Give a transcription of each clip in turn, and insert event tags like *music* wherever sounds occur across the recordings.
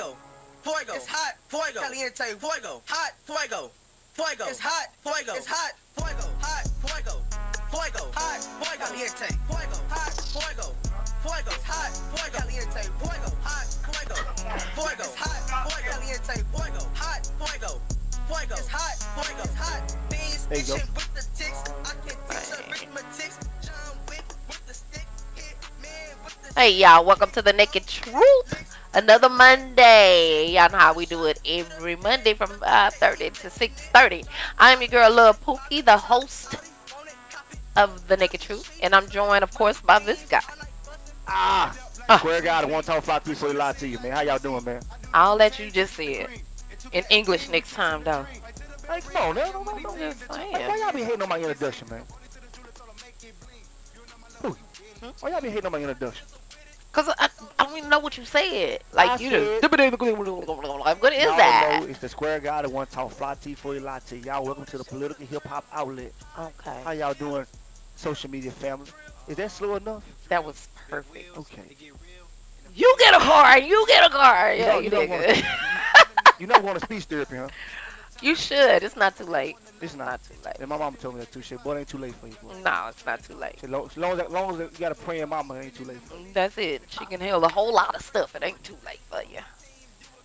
fuego, fuego. It's hot, fuego. Caliente, fuego. Hot, fuego, fuego. It's hot, fuego. It's hot, fuego. Hot, fuego, fuego. Hot, fuego. Caliente, fuego. Hot, fuego, fuego. It's hot, fuego. Caliente, fuego. Hot, fuego, fuego. It's hot, fuego. Caliente, fuego. Hot, fuego, fuego. It's hot, fuego. It's hot. Beans There you go. with the ticks. I can teach her arithmetics. John Wick with the stick. Hit man with the Hey y'all, welcome to the Naked Truth. Another Monday. Y'all know how we do it every Monday from 5:30 to 6:30. I'm your girl Lil Pookie, the host of the Naked Truth, and I'm joined, of course, by this guy. Ah, Ah. swear God, I won't talk fly through so lie to you, man. How y'all doing, man? I'll let you just say it in English next time, though. Hey, come on, man. Don't, don't, I'm just saying. why y'all be hating on my introduction, man? Hmm? Why y'all be hating on my introduction? Cause I, I don't even know what you said. Like I you said- just. What is y'all that? know it's the square guy that wants to talk fly for you you. Y'all welcome to the political hip hop outlet. Okay. How y'all doing, social media family? Is that slow enough? that was perfect. Okay. You get a car. You get a car. Yeah, don't- you, you don't want-. You never want to speech therapy, huh? you should. It's not too late. It's Not not. too late. And my mama told me that too. Shit, boy, it ain't too late for you. Boy. No, it's not too late. As long as, long as, long as you got a praying mama, it ain't too late for you. That's it. She can heal a whole lot of stuff. It ain't too late for you.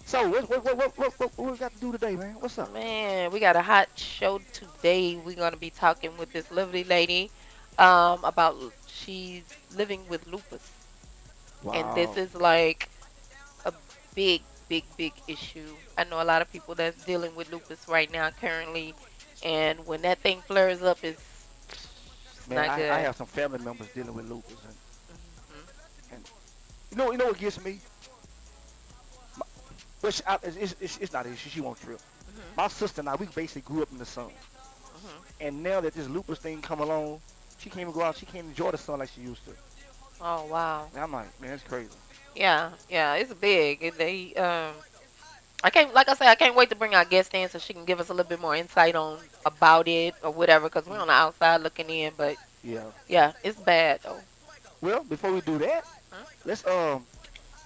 So, what, what, what, what, what, what, we got to do today, man? What's up? Man, we got a hot show today. We're gonna be talking with this lovely lady um, about she's living with lupus, and this is like a big, big, big issue. I know a lot of people that's dealing with lupus right now currently, and when that thing flares up, it's, it's Man, not I, good. I have some family members dealing with lupus, and Mhm. you know, you know what gets me. My, well, she, I, it's, it's, it's, not an issue. She won't trip. Mhm. My sister and I, we basically grew up in the sun, Mhm. and now that this lupus thing come along, she can't even go out. She can't enjoy the sun like she used to. Oh wow. And I'm like, man, it's crazy. Yeah, yeah, it's big. And They um I can't like I said, I can't wait to bring our guest in so she can give us a little bit more insight on about it or whatever because we're on the outside looking in. But Yeah. yeah, it's bad though. Well, before we do that, Huh? let's um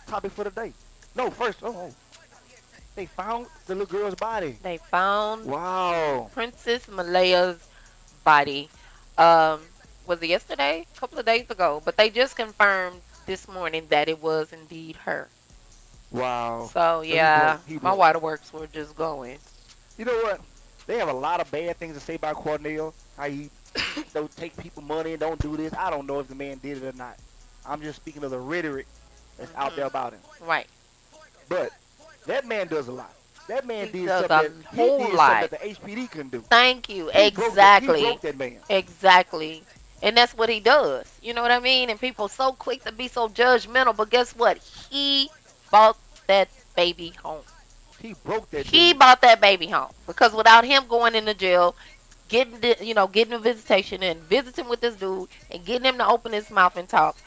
topic for the day. No, first, oh, oh. they found the little girl's body. They found Wow. Princess Maleah's body. Um, was it yesterday? A couple of days ago. But they just confirmed this morning that it was indeed her. Wow. So yeah, broke- my waterworks were just going. You know what? They have a lot of bad things to say about Quanell. How he *coughs* don't take people money and don't do this. I don't know if the man did it or not. I'm just speaking of the rhetoric that's out there mm-hmm. about him. Right. But that man does a lot. That man He did does something, a that, whole he did lot. that the HPD couldn't do. Thank you. He broke exactly. he broke that man. Exactly. And that's what he does. You know what I mean? And people so quick to be so judgmental, but guess what? He bought that baby home. He broke that. He dude. bought that baby home because without him going into jail, getting the, you know getting a visitation and visiting with this dude and getting him to open his mouth and talk,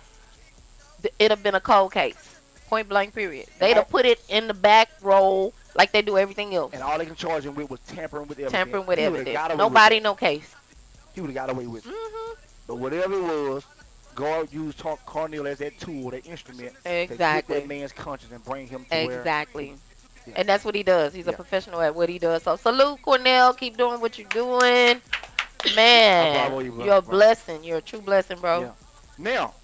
it'd have been a cold case. Point blank. Period. They'd have put it in the back roll like they do everything else. And all they can charge him with was tampering with evidence. Tampering with He evidence. Nobody, With no case. He would have got away with it. hmm But whatever it was, God used talk Quanell as that tool, that instrument, Exactly. to get that man's conscience and bring him to where. Exactly. Yeah. And that's what he does. He's a professional at what he does. So salute Quanell. Keep doing what you're doing. *laughs* Man, You, you're a blessing. You're a true blessing, bro. Yeah. Now,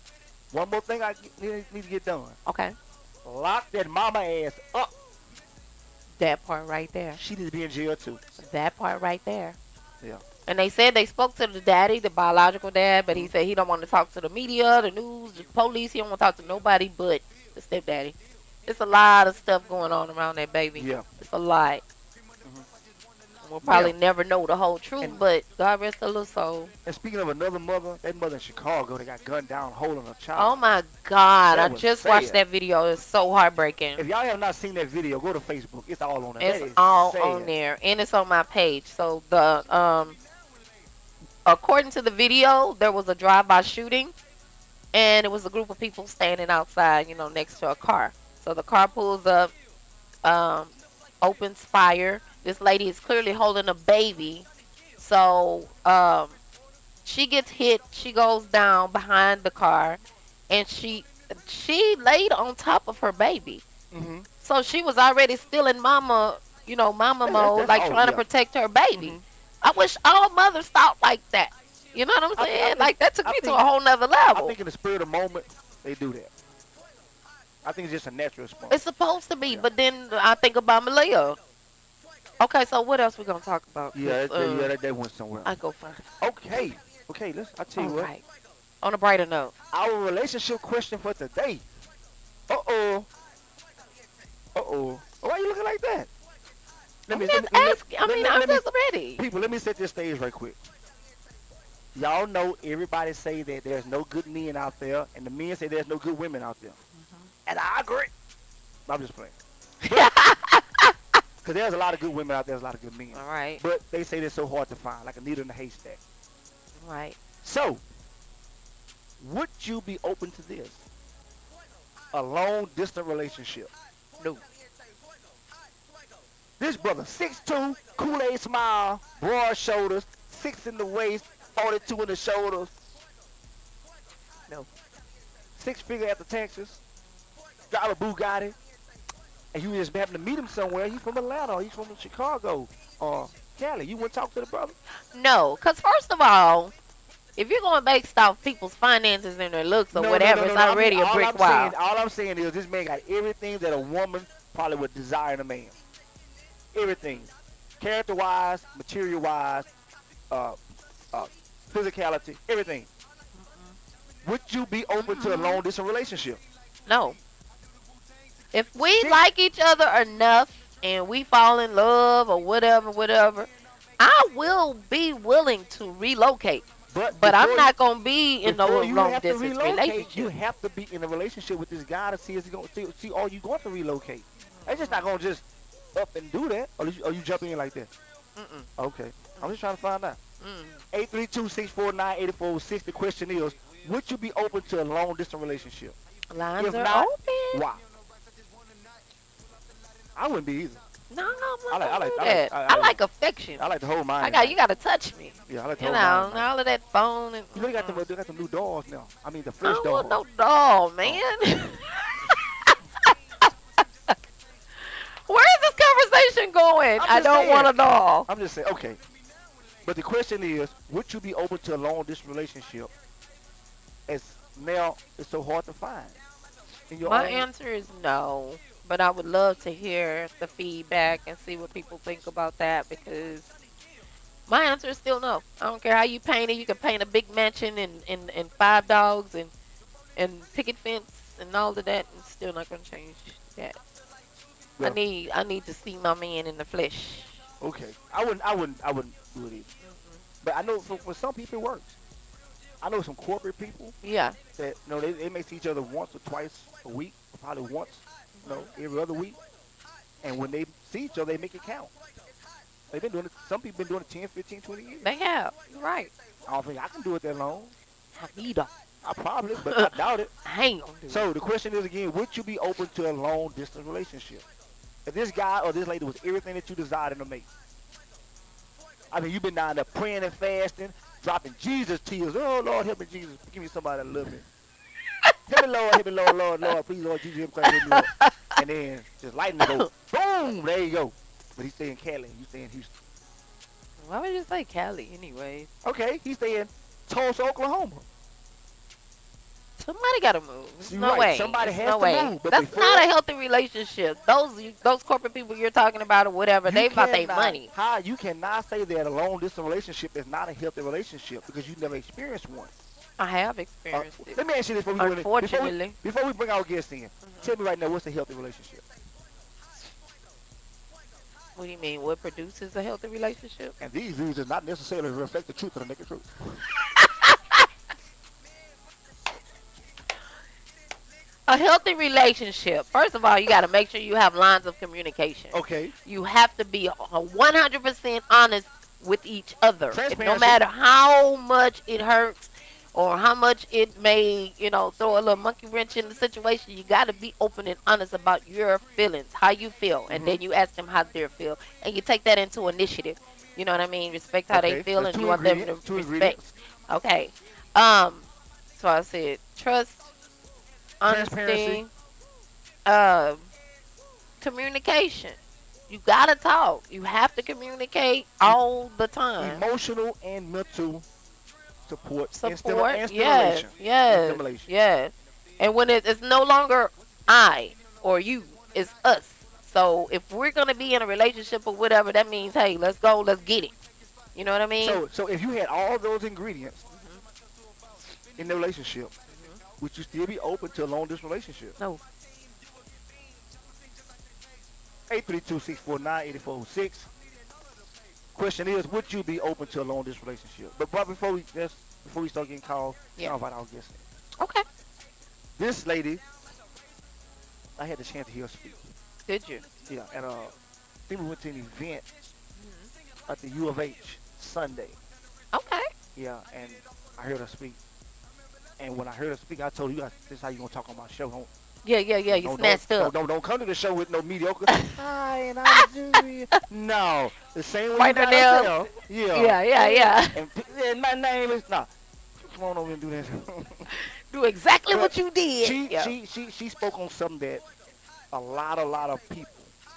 one more thing I need, need to get done. Okay. Lock that mama ass up. That part right there. She needs to be in jail too. That part right there. Yeah. And they said they spoke to the daddy, the biological dad, but he said he don't want to talk to the media, the news, the police. He don't want to talk to nobody but the stepdaddy. It's a lot of stuff going on around that baby. Yeah. It's a lot. We'll probably never know the whole truth, And- but God rest her little soul. And speaking of another mother, that mother in Chicago that got gunned down holding a child. Oh my God! That I just sad. watched that video. It's so heartbreaking. If y'all have not seen that video, go to Facebook. It's all on there. It's all sad. on there, and it's on my page. So the um, according to the video, there was a drive-by shooting, and it was a group of people standing outside, you know, next to a car. So the car pulls up, um, opens fire. This lady is clearly holding a baby, so um, she gets hit. She goes down behind the car, and she she laid on top of her baby. Mhm. So she was already still in mama, you know, mama mode, *laughs* like oh, trying to protect her baby. Mhm. I wish all mothers thought like that. You know what I'm I- I saying? think- like that took I me to a whole nother level. I think in the spirit of moment, they do that. I think it's just a natural response. It's supposed to be, Yeah. but then I think about Maleah. Okay, so what else we gonna talk about? Yeah, that, uh, yeah, that, that went somewhere. I go first. okay, okay. Let's. I tell All you what. right. On a brighter note, Our relationship question for today. Uh oh. Uh oh. Why you looking like that? I'm let just let let asking. I mean, let- I'm let me- ready. People, let me set this stage right quick. Y'all know everybody say that there's no good men out there, and the men say there's no good women out there. Mm-hmm. And I agree. I'm just playing. *laughs* Because there's a lot of good women out there, there's a lot of good men. All right, But they say they're so hard to find, like a needle in a haystack. Right. So, would you be open to this? A long distance relationship. No. This brother, 6'2", Kool-Aid smile, broad shoulders, six in the waist, 42 in the shoulders. No. Six figure after Texas. Drive a Bugatti. And you just happen to meet him somewhere. He's from Atlanta. or He's from Chicago. Or Cali. You want to talk to the brother? No, because first of all, if you're going based off people's finances and their looks or No, whatever, no, no, it's no. I already mean, a brick I'm wall. Saying, all I'm saying is this man got everything that a woman probably would desire in a man. Everything. Character-wise, material-wise, uh, uh, physicality, everything. Would you be open to a long distance relationship? No. If we like each other enough and we fall in love or whatever, whatever, I will be willing to relocate. But But I'm not gonna be in no long distance relocate, relationship. You have to be in a relationship with this guy to see if he's going see, see are you going to relocate. It's just not gonna just up and do that. Or you, or you jumping in like that? Mm-mm. Okay. I'm just trying to find out. Mm. 832-649-8406. The question is, would you be open to a long distance relationship? Lines If are not, open. Why? I wouldn't be either. No, I'm not I like- I like- do I like- that. I- I, I like- like affection. I like to hold mine. I got you. Got to touch me. Yeah, I like to You hold know, mine. all of that phone and. You know, they got, them, they got them new dolls now. I mean, the I flesh don't dolls. want no doll, man. Where *laughs* is this conversation going? I don't saying. want a doll. I'm just saying, okay. But the question is, would you be open to a long distance relationship? As now, it's so hard to find. My own- answer is no, but I would love to hear the feedback and see what people think about that because my answer is still no. I don't care how you paint it. You can paint a big mansion and, and, and five dogs and and picket fence and all of that, and still not gonna change that. I need I need to see my man in the flesh. Okay, I wouldn't, I wouldn't, I wouldn't do it either. But I know for, for some people it works. I know some corporate people Yeah. that you know they, they may see each other once or twice a week, probably once, you know, mm-hmm. every other week. And when they see each other, they make it count. They've been doing it. Some people been doing it 10, 15, 20 years. They have. You're right. I don't think I can do it that long. I need a I probably, but *laughs* I doubt it. hang on. So the question is again, would you be open to a long distance relationship? If this guy or this lady was everything that you desired in a mate. I mean, you've been down there praying and fasting, dropping Jesus tears. Oh Lord, help me, Jesus, give me somebody that love me. *laughs* help me, Lord, help me, Lord, Lord, Lord, please, Lord Jesus, help me, help me, Lord. And then just lightning go, boom, there you go. But he's staying Cali, you staying Houston. Why would you say Cali anyway? Okay, he's staying Tulsa, Oklahoma. Somebody gotta move. There's no right. way. Somebody has no to way. move, That's not a healthy relationship. Those those corporate people you're talking about or whatever, they about their money. How you cannot say that a long distance relationship is not a healthy relationship because you never experienced one. I have Uh, experienced it. let me ask you this before we, before we, before we bring our guests in. Mm-hmm. Tell me right now, what's a healthy relationship? What do you mean? What produces a healthy relationship? And these views does not necessarily reflect the truth of the naked truth. *laughs* A healthy relationship. First of all, you got to make sure you have lines of communication. Okay. You have to be 100% honest with each other. No matter how much it hurts or how much it may, you know, throw a little monkey wrench in the situation, you got to be open and honest about your feelings, how you feel, and Mhm. then you ask them how they feel, and you take that into initiative. You know what I mean? Respect how okay. they feel, and you want them to respect. Okay. Um. So I said trust, honesty, Transparency. um, communication. You gotta talk. You have to communicate all the time. Emotional and mental support. and stimu- Support. and Yes. Yes. Stimulation. Yes. And when it, it's no longer I or you, it's us. So if we're gonna be in a relationship or whatever, that means hey, let's go, let's get it. You know what I mean? So, so if you had all those ingredients Mm-hmm. in the relationship, would you still be open to a long distance relationship? no. 832-649-8406. Question is, would you be open to a long distance relationship? But, but before we just before we start getting called, Yeah. invite our guest. Okay. This lady, I had the chance to hear her speak. Did you? Yeah, at uh, I think we went to an event at the U of H Sunday. Okay. Yeah, and I heard her speak. And when I heard her speak, I told her, you got, this is how you gonna talk on my show. Don't, Yeah, yeah, yeah. You don't, snatched don't, up. Don't, don't come to the show with no mediocre. *laughs* Hi, and I'm Julia. No, the same way White you nails. Yeah. Yeah, yeah, yeah. And, and my name is nah. Come on over and do that. *laughs* Do exactly what you did. she, yeah. she, she, she spoke on something that a lot, a lot of people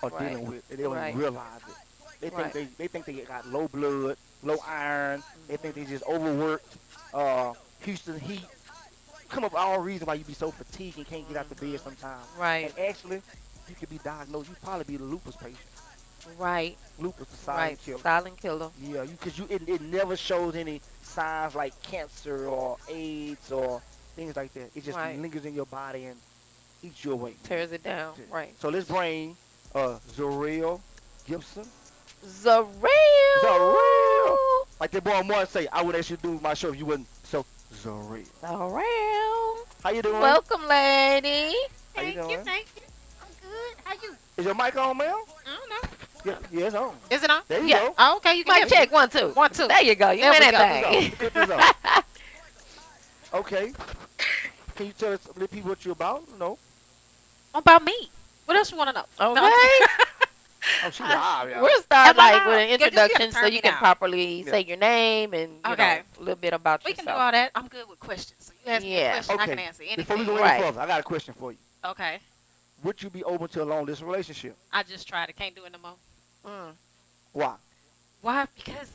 are Right. dealing with. And they don't Right. realize it. They think Right. they, they think they got low blood, low iron. They think they just overworked. Uh, Houston Heat. Come up with all reasons why you be so fatigued and can't get out the bed sometimes. Right. And actually, you could be diagnosed. You probably be the lupus patient. right. Lupus, the silent Right. killer. Silent killer. Yeah, you because you it, it never shows any signs like cancer or AIDS or things like that. It just Right. lingers in your body and eats you away. Tears it down. Right. So let's bring uh Zorel Gibson. Zuriel. Zuriel. Like that boy Martin say, I would actually do my show if you wouldn't. So Zorel. How you doing? Welcome, lady. How you Thank you, thank you. I'm good. How you? Is your mic on, Mel? I don't know. Yeah, yeah, it's on. Is it on? There you Yeah. go. Oh, okay, you can Mic hear me. check. One, two. One, two. There you go. You There in that thing. Put this on. Okay. Can you tell us the people what you're about? No. About me. What else you want to know? Okay. No, I'm- Oh, she live, y'all. We'll start Am I like with loud? an You- you gotta introduction so turn you me can down. properly Yeah. say your name and you Okay. know, a little bit about yourself. we can do yourself. all that. I'm good with questions. So you ask me Yeah. a question, I Okay. can answer anything. Before we go any Right. further, I got a question for you. Okay. Would you be open to a long distance relationship? I just tried I Can't do it no more. Mm. Why? Why? Because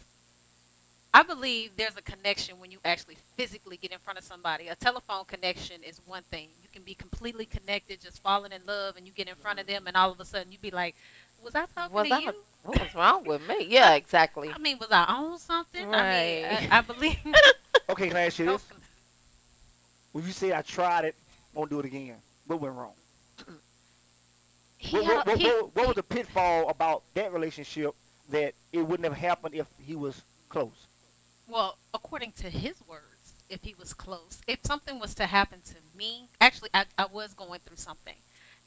I believe there's a connection when you actually physically get in front of somebody. A telephone connection is one thing. You can be completely connected, just falling in love, and you get in front of them, and all of a sudden you'd be like, "Was I talking Was to I- you?" What was wrong with me? Yeah, exactly. I mean, was I on something? I mean, Right. I, I believe. *laughs* Okay, can I ask you this? When you say I tried it, won't do it again, what went wrong? he What, what, what, he- what, what was the pitfall about that relationship that it wouldn't have happened if he was close? Well, according to his words, if he was close, if something was to happen to me, actually, I, I was going through something.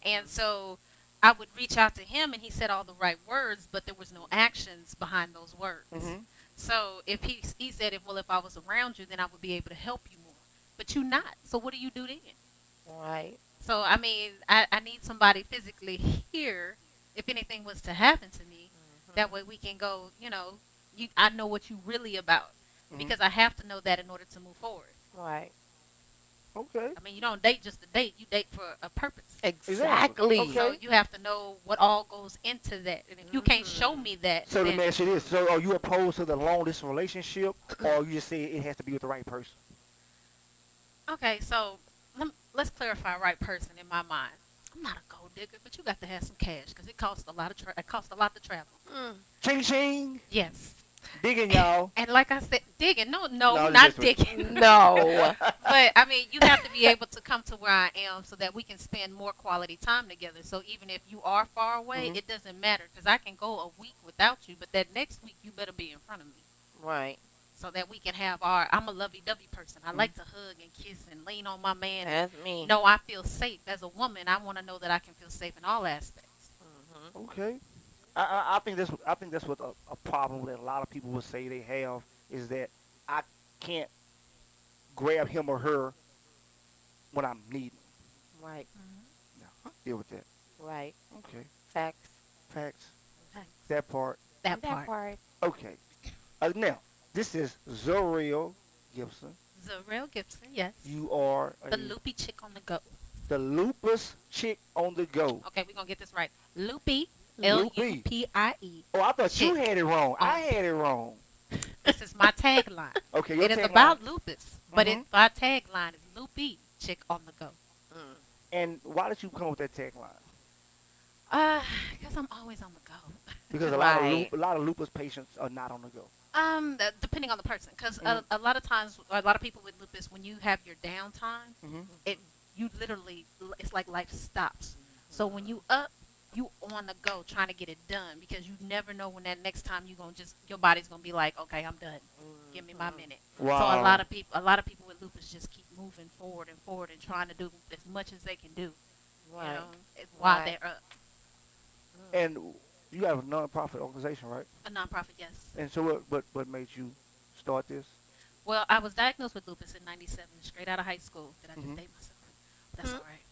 And so I would reach out to him, and he said all the right words, but there was no actions behind those words. Mhm. So if he, he said, if well, if I was around you, then I would be able to help you more. But you not. So what do you do then? Right. So I mean, I, I need somebody physically here. If anything was to happen to me, that way we can go. You know, you I know what you really about Mhm. because I have to know that in order to move forward. Right. Okay. I mean, you don't date just to date. You date for a purpose. Exactly. Okay. So you have to know what all goes into that. And if you can't show me that, So let then me ask you this: So are you opposed to the long distance relationship, or you just say it has to be with the right person? okay. So lem- let's clarify right person in my mind. I'm not a gold digger, but you got to have some cash because it costs a lot of tra- it costs a lot to travel. Mm. Ching ching, Yes. Digging y'all. And like I said, digging. No, no, No, not digging. No. *laughs* but I mean, you have to be *laughs* able to come to where I am so that we can spend more quality time together. So even if you are far away, Mhm. it doesn't matter because I can go a week without you, but that next week you better be in front of me right. so that we can have our. I'm a lovey-dovey person. I like to hug and kiss and lean on my man. That's me. No, I feel safe as a woman. I want to know that I can feel safe in all aspects. Mhm. Okay. I, I, I think this I think that's what a, a problem that a lot of people would say they have is that I can't grab him or her when I'm needing. Right. No, I deal with that. Right. Okay. Facts. Facts. Thanks. That part. That That part. part. Okay. Uh, now, this is Zuriel Gibson. Zuriel Gibson, yes. You are the Lupie chick on the go. The lupus chick on the go. Okay, we're gonna get this right. Lupie. L Lupie. U P I E. Oh, I thought you had it wrong. I Oh. had it wrong. This is my tagline. *laughs* Okay, your it is tagline. about lupus, but Mhm. it, my tagline is Lupie Chick on the Go. Mm. And why did you come up with that tagline? Uh, because I'm always on the go. *laughs* Because a lot of Right. lup- a lot of lupus patients are not on the go. Um, th- depending on the person, because Mhm. a, a lot of times, a lot of people with lupus, when you have your downtime, Mhm. it you literally, it's like life stops. So when you up, you on the go trying to get it done because you never know when that next time you're gonna just your body's gonna be like, okay, I'm done. Give me my minute. Wow. So a lot of people, a lot of people with lupus just keep moving forward and forward and trying to do as much as they can do. Right. You know, while Right. they're up. and you have a non-profit organization, right? A nonprofit, yes. And so what what what made you start this? Well, I was diagnosed with lupus in '97, straight out of high school. Did I just Mhm. date myself? That's Mhm. all right.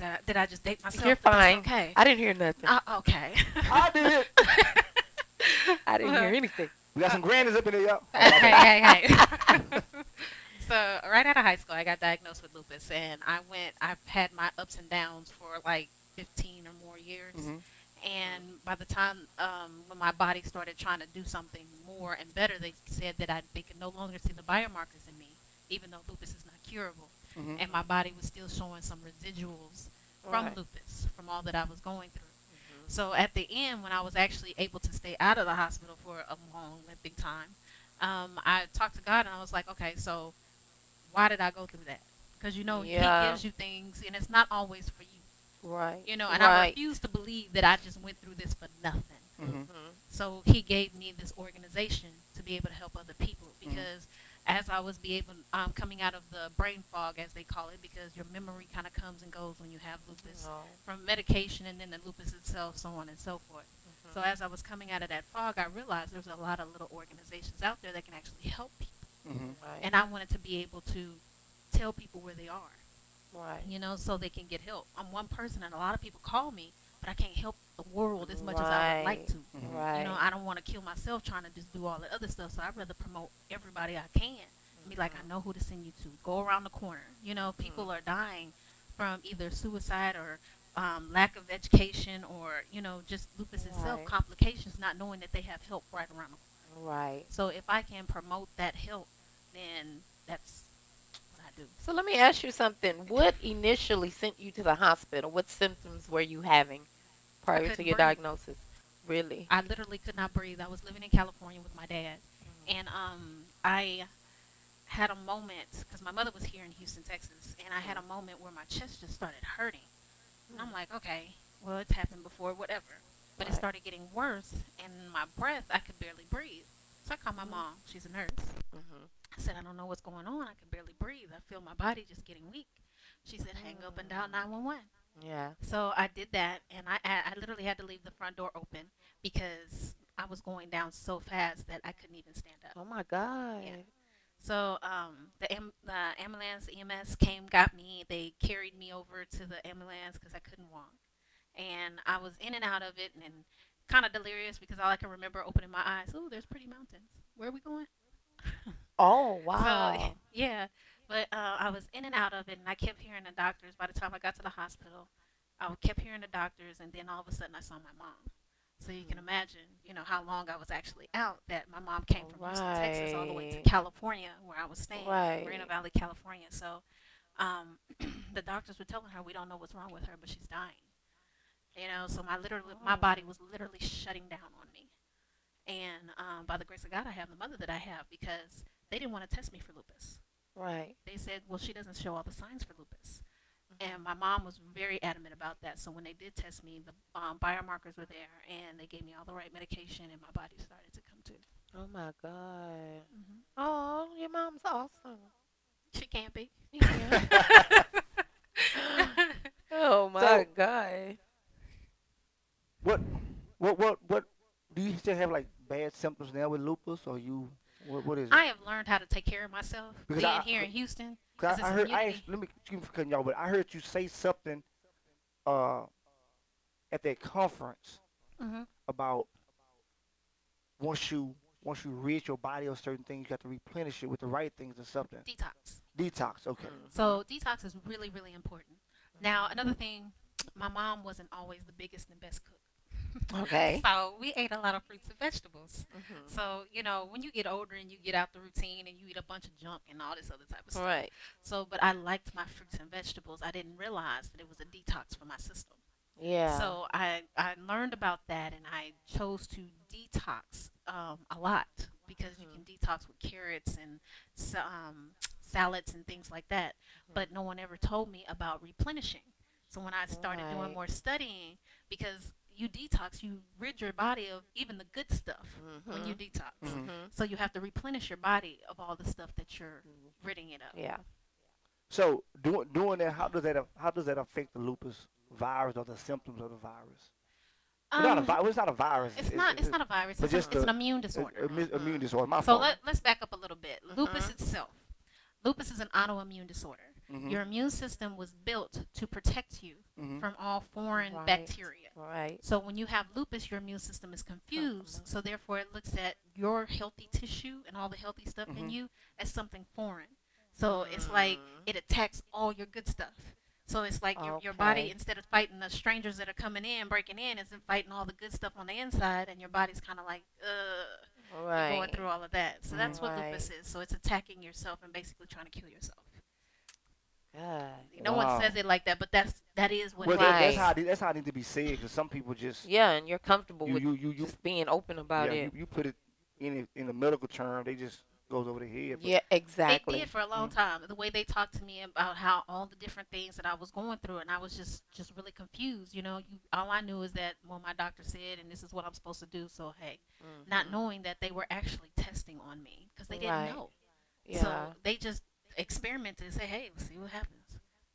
I said, did I, just date myself? You're fine. Okay. I didn't hear nothing. Uh, okay. *laughs* I did. *laughs* I didn't hear anything. We got some grannies up in there, y'all. hey, hey, hey. *laughs* so right out of high school, I got diagnosed with lupus, and I went. I've had my ups and downs for like 15 or more years. Mhm. And by the time um, when my body started trying to do something more and better, they said that I they could no longer see the biomarkers in me, even though lupus is not curable. Mhm. And my body was still showing some residuals from Right. lupus, from all that I was going through. So at the end, when I was actually able to stay out of the hospital for a long, lengthy time, um, I talked to God and I was like, okay, so why did I go through that? Because you know Yeah. He gives you things, and it's not always for you. Right. You know, and I refuse to believe that I just went through this for nothing. Mhm. Mhm. So He gave me this organization to be able to help other people Mm-hmm. Because. As I was be able, um, coming out of the brain fog, as they call it, because your memory kind of comes and goes when you have lupus No. from medication and then the lupus itself, so on and so forth. Mm-hmm. So as I was coming out of that fog, I realized there's a lot of little organizations out there that can actually help people, Mhm. Right. and I wanted to be able to tell people where they are, right. you know, so they can get help. I'm one person, and a lot of people call me, but I can't help the world as much as I would like Right. to. Mhm. Right. You know, I don't want to kill myself trying to just do all the other stuff, so I'd rather promote everybody I can. Be like, I know who to send you to. Go around the corner. You know, people are dying from either suicide or um, lack of education or, you know, just lupus itself, complications, not knowing that they have help right around the corner. right. So if I can promote that help, then that's what I do. So let me ask you something. What initially sent you to the hospital? What symptoms were you having prior to your breathe. diagnosis? Really? I literally could not breathe. I was living in California with my dad, mm-hmm. and um, I had a moment because my mother was here in Houston, Texas, and I had a mm-hmm. moment where my chest just started hurting, and I'm mm-hmm. like, okay, well, it's happened before, whatever. But it started getting worse, and my breath, I could barely breathe. So I called my mom. She's a nurse. Mm-hmm. I said, I don't know what's going on. I can barely breathe. I feel my body just getting weak. She said, hang up and dial mm. 911. Yeah. So I did that, and I, I I literally had to leave the front door open because I was going down so fast that I couldn't even stand up. Oh my God. Yeah. So um, the am- the ambulance EMS came, got me. They carried me over to the ambulance because I couldn't walk, and I was in and out of it and, and kind of delirious because all I can remember opening my eyes. Oh, there's pretty mountains. Where are we going? Oh *laughs* wow. So, *laughs* yeah, but uh, I was in and out of it, and I kept hearing the doctors. By the time I got to the hospital, I kept hearing the doctors, and then all of a sudden I saw my mom. So you can Mm. imagine, you know, how long I was actually out. That my mom came from Houston, Texas, all the way to California, where I was staying, Right. Moreno Valley, California. So um, *clears throat* the doctors were telling her we don't know what's wrong with her, but she's dying. You know, so my literally my body was literally shutting down on me. And um, by the grace of God, I have the mother that I have because they didn't want to test me for lupus. Right. They said, well, she doesn't show all the signs for lupus. And my mom was very adamant about that. So when they did test me, the um, biomarkers were there, and they gave me all the right medication, and my body started to come to. Oh my God. hmm Oh, your mom's awesome. She can't be. *laughs* *laughs* Oh my So- God. What what what what do you still have like bad symptoms now with lupus or you what what is it? I have learned how to take care of myself. Because being I- here in Houston, 'Cause 'cause I, I it's heard I let me excuse me for cutting y'all, but I heard you say something uh at that conference hmm about once you once you rid your body of certain things, you have to replenish it with the right things or something. detox. Detox, okay. So detox is really, really important. Now, another thing, my mom wasn't always the biggest and best cook. Okay. So we ate a lot of fruits and vegetables. Mhm. So, you know, when you get older and you get out the routine and you eat a bunch of junk and all this other type of stuff. Right. So, but I liked my fruits and vegetables. I didn't realize that it was a detox for my system. Yeah. So I, I learned about that and I chose to detox um, a lot because you can detox with carrots and um, salads and things like that. But no one ever told me about replenishing. So when I started Right. doing more studying, because you detox, you rid your body of even the good stuff when you detox. Mhm. Mhm. So you have to replenish your body of all the stuff that you're ridding it of. Yeah. So doing doing that, how does that how does that affect the lupus virus or the symptoms of the virus? it's not a Um, virus. It's not a virus. It's not. It's not a virus. but It's, a- it's an the- immune a- disorder. a- immune- immune disorder. My So fault. let, let's back up a little bit. Lupus Mhm. itself. Lupus is an autoimmune disorder. Mhm. Your immune system was built to protect you Mhm. from all foreign Right. bacteria. Right. So when you have lupus, your immune system is confused. So therefore, it looks at your healthy tissue and all the healthy stuff in Mhm. you as something foreign. So it's like it attacks all your good stuff. So it's like your, your body, Okay. instead of fighting the strangers that are coming in, breaking in, isn't fighting all the good stuff on the inside, and your body's kind of like, ugh, Right. going through all of that. So that's what lupus is. So it's attacking yourself and basically trying to kill yourself. God. No Wow. one says it like that, but that's that is what Well, it that, that's how it- that's how it need to be said. Because some people just Yeah, and you're comfortable you with you you you, just being open about yeah, it. you you put it in a, in the medical term, they just goes over the head. but- yeah, They exactly. did for a long time. The way they talked to me about how all the different things that I was going through, and I was just just really confused. You know, you all I knew is that well, my doctor said, and this is what I'm supposed to do. So hey, not Mhm. knowing that they were actually testing on me because they didn't Right. know. Yeah. So they just experimented and say, hey, let's see what happens.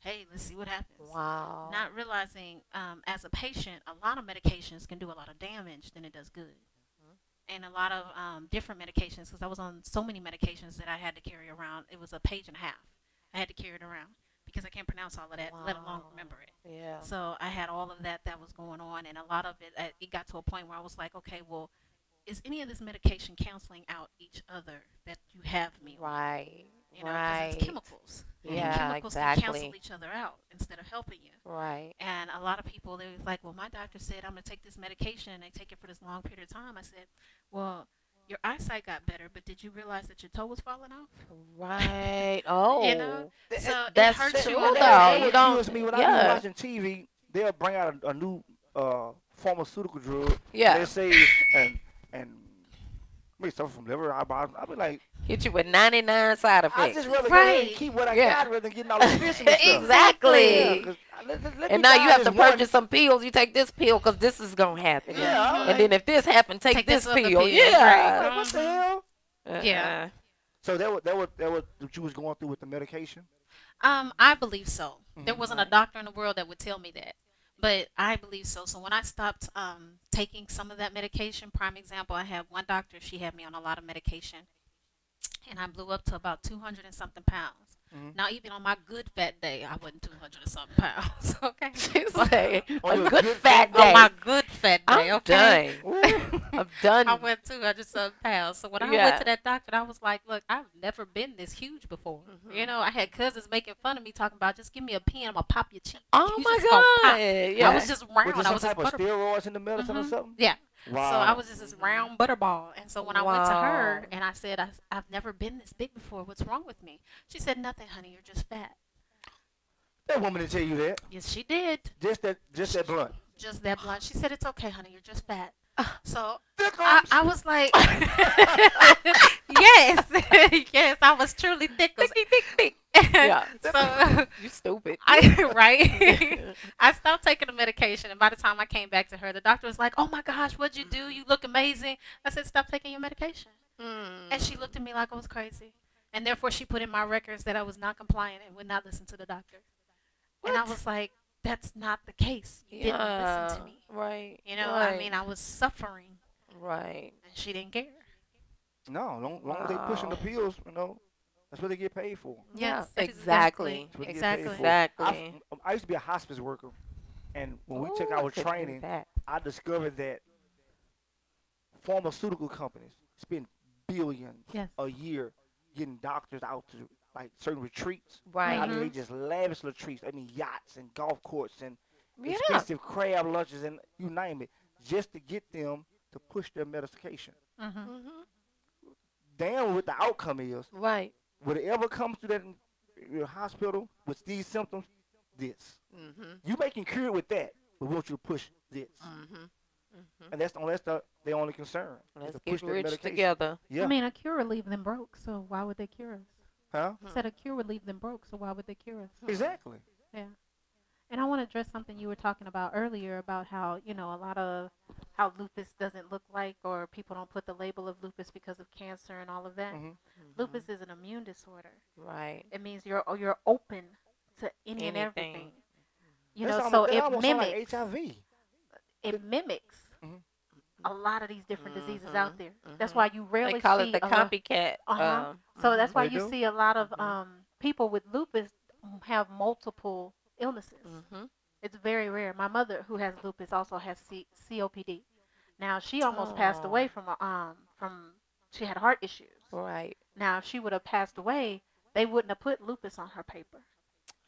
Hey, let's see what happens. wow. Not realizing, um, as a patient, a lot of medications can do a lot of damage than it does good. And a lot of um, different medications, because I was on so many medications that I had to carry around. It was a page and a half. I had to carry it around because I can't pronounce all of that, let alone remember it. yeah. So I had all of that that was going on, and a lot of it, uh, it got to a point where I was like, okay, well, is any of this medication canceling out each other that you have me? Right. You know, 'cause right. it's chemicals. and Yeah, chemicals can cancel each other out instead of helping you. Right. And a lot of people, they was like, well, my doctor said I'm going to take this medication and they take it for this long period of time. I said, well, your eyesight got better, but did you realize that your toe was falling off? Right. *laughs* Oh. know? Th- So it That's hurts true you. though. a that You what don't- me when I yeah. be watching TV. They'll bring out a, a new uh, pharmaceutical drug. Yeah. They say and and me suffer from liver. I, I, I be like, Hit you with 99 side I effects. just rather go and Right. keep what I Yeah. got rather than getting all the medicine and *laughs* stuff. exactly. Yeah, 'cause I- let- let- let and now you have to this one- purchase some pills. You take this pill because this is gonna happen. Yeah, And then if this happened, take, Take this, this pill. pill, Yeah. Like, what the hell? Yeah. So that was that was that was what you was going through with the medication. Um, I believe so. There Mhm. wasn't a doctor in the world that would tell me that, but I believe so. So when I stopped um, taking some of that medication, prime example, I had one doctor. She had me on a lot of medication, and I blew up to about two hundred and something pounds. Mhm. Now, even on my good fat day, I wasn't two hundred and something pounds. *laughs* Okay, *laughs* She's like, *laughs* On a good good fat day. on my good fat day. I'm okay. done. I'm done. I went 200 some pounds. So when I Yeah. went to that doctor, I was like, look, I've never been this huge before. Mhm. You know, I had cousins making fun of me talking about just give me a pen, I'm going to pop your cheek. oh You my just gonna pop. god. Yeah. I was just round. Was there I some was type just of steroids in the medicine or Mhm. something? Yeah. Wow. So I was just this round butterball. And so when I went to her and I said, I, I've never been this big before. What's wrong with me? She said, nothing, honey. You're just fat. that woman to tell you that. Yes, she did. Just that just that blunt. Just that blunt. She said, it's okay, honey. You're just fat. So I. I was like, *laughs* yes, *laughs* yes, I was truly tickled. Tick, tick, tick. *laughs* Yeah. so You stupid. I right. I stopped taking the medication, and by the time I came back to her, the doctor was like, "Oh my gosh, what'd you do? You look amazing." I said, "Stop taking your medication," Mm. and she looked at me like I was crazy, and therefore she put in my records that I was not compliant and would not listen to the doctor. And I was like, "That's not the case. You didn't listen to me." Right. You know, right. I mean, I was suffering, right. and she didn't care. No, long, long as they pushing the pills, you know, that's what they get paid for. Yes, Yeah, exactly. That's what they get paid Exactly. Exactly. I, um, I used to be a hospice worker, and when we took Ooh, I our training. I discovered that pharmaceutical companies spend billions Yes. a year getting doctors out to like certain retreats. Right. I mean, they just lavish retreats. I mean, yachts and golf courses and Yeah. expensive crab lunches and you name it, just to get them to push their medication. Mm-hmm. hmm Damn, what the outcome is. Right. Would it ever come to that your hospital with these symptoms? This. hmm You making cure with that, but we want you to push this, hmm and that's the only that's the, the only concern. Let's to get push that rich medication. together. Yeah. I mean, a cure would leave them broke, so why would they cure us? Huh? I said a cure would leave them broke, so why would they cure us? Exactly. Yeah. And I want to address something you were talking about earlier about how, you know, a lot of how lupus doesn't look like or people don't put the label of lupus because of cancer and all of that. Mhm. Lupus is an immune disorder. Right. It means you're oh, you're open to any and everything. You That's know, almo- so that it mimics like HIV. it mimics. A lot of these different diseases Mhm, out there. That's mhm. why you rarely They call see it the a lot- copycat. Uh-huh. um, So that's why you do? see a lot of Mhm. um, people with lupus have multiple illnesses. mhm. It's very rare. My mother, who has lupus, also has C- COPD. Now she almost passed away from a, um from she had heart issues. Right. Now if she would have passed away, they wouldn't have put lupus on her paper.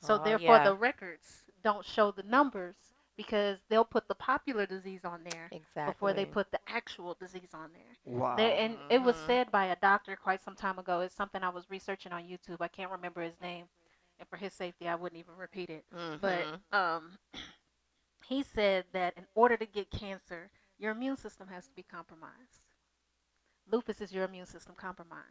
So Oh, therefore, yeah. the records don't show the numbers because they'll put the popular disease on there Exactly. before they put the actual disease on there. Wow. There, and it was said by a doctor quite some time ago. It's something I was researching on YouTube. I can't remember his name, and for his safety, I wouldn't even repeat it. Mhm. But um, *clears throat* he said that in order to get cancer, your immune system has to be compromised. Lupus is your immune system compromised.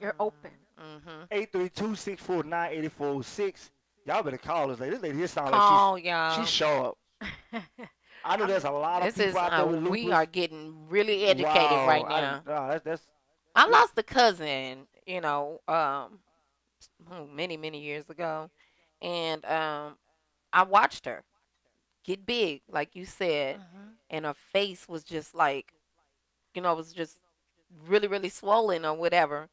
You're open. Mhm. 832-649-8406. Y'all better call us. Like, this lady just sound like she's, y'all. she's sharp. *laughs* I know there's a lot of This people is out there uh, with lupus. we are getting really educated Wow, right I- now. nah, that's, that's I lost a cousin, you know, um, hmm, many many years ago, and um, I watched her get big, like you said, and her face was just like, you know, it was just really really swollen or whatever.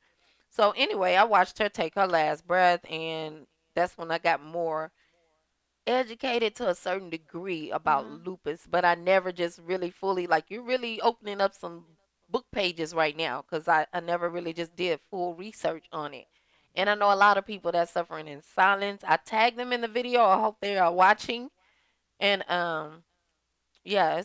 So anyway, I watched her take her last breath, and that's when I got more educated to a certain degree about Mhm. lupus, but I never just really fully like you're really opening up some book pages right now because I, I never really just did full research on it. And I know a lot of people that's suffering in silence. I tag them in the video. I hope they are watching. And um yeah,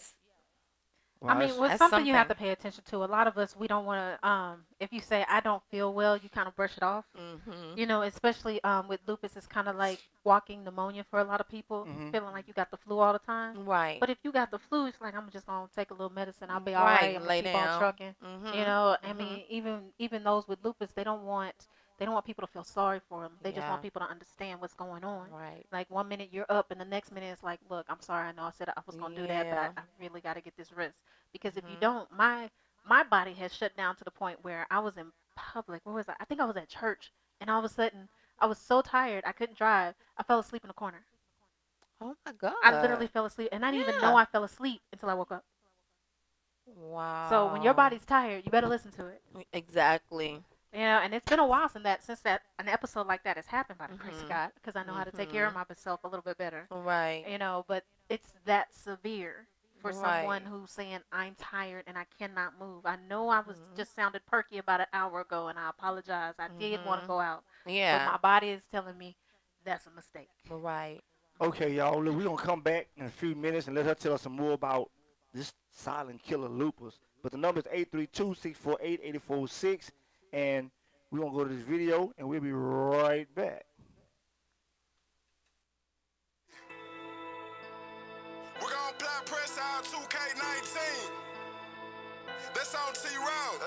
it's wow, I mean, that's- what's that's something, you have to pay attention to. A lot of us, we don't want to. Um, if you say I don't feel well, you kind of brush it off. mhm. You know, especially um, with lupus, it's kind of like walking pneumonia for a lot of people, Mhm. feeling like you got the flu all the time. right. But if you got the flu, it's like I'm just gonna take a little medicine. I'll be Right, all right. I'm lay keep down. on trucking. Mhm. You know, I Mhm. mean, even even those with lupus, they don't want they don't want people to feel sorry for them. They just want people to understand what's going on. Right. Like one minute you're up, and the next minute it's like, look, I'm sorry. I know I said I was gonna do that, but I, I really got to get this rest because if you Mhm. don't, my my body has shut down to the point where I was in public. Where was I? I think I was at church, and all of a sudden I was so tired I couldn't drive. I fell asleep in the corner. Oh my god. I literally fell asleep, and I didn't even know I fell asleep until I woke up. Wow. So when your body's tired, you better listen to it. exactly. You know, and it's been a while since that since that an episode like that has happened by the grace of. God, because I know how to take care of mm-hmm. myself a little bit better. Right. You know, but it's that severe for someone who's saying I'm tired and I cannot move. I know I was Mhm. just sounded perky about an hour ago, and I apologize. I did want to mm-hmm. go out, Yeah. but Yeah. my body is telling me that's a mistake. Right. Okay, y'all. Look, we're gonna come back in a few minutes and let her tell us some more about this silent killer lupus. But the number is 832-648-8406. And we're gonna go to this video and we'll be right back. We're gonna apply pressure out 2K19. That's on T Road.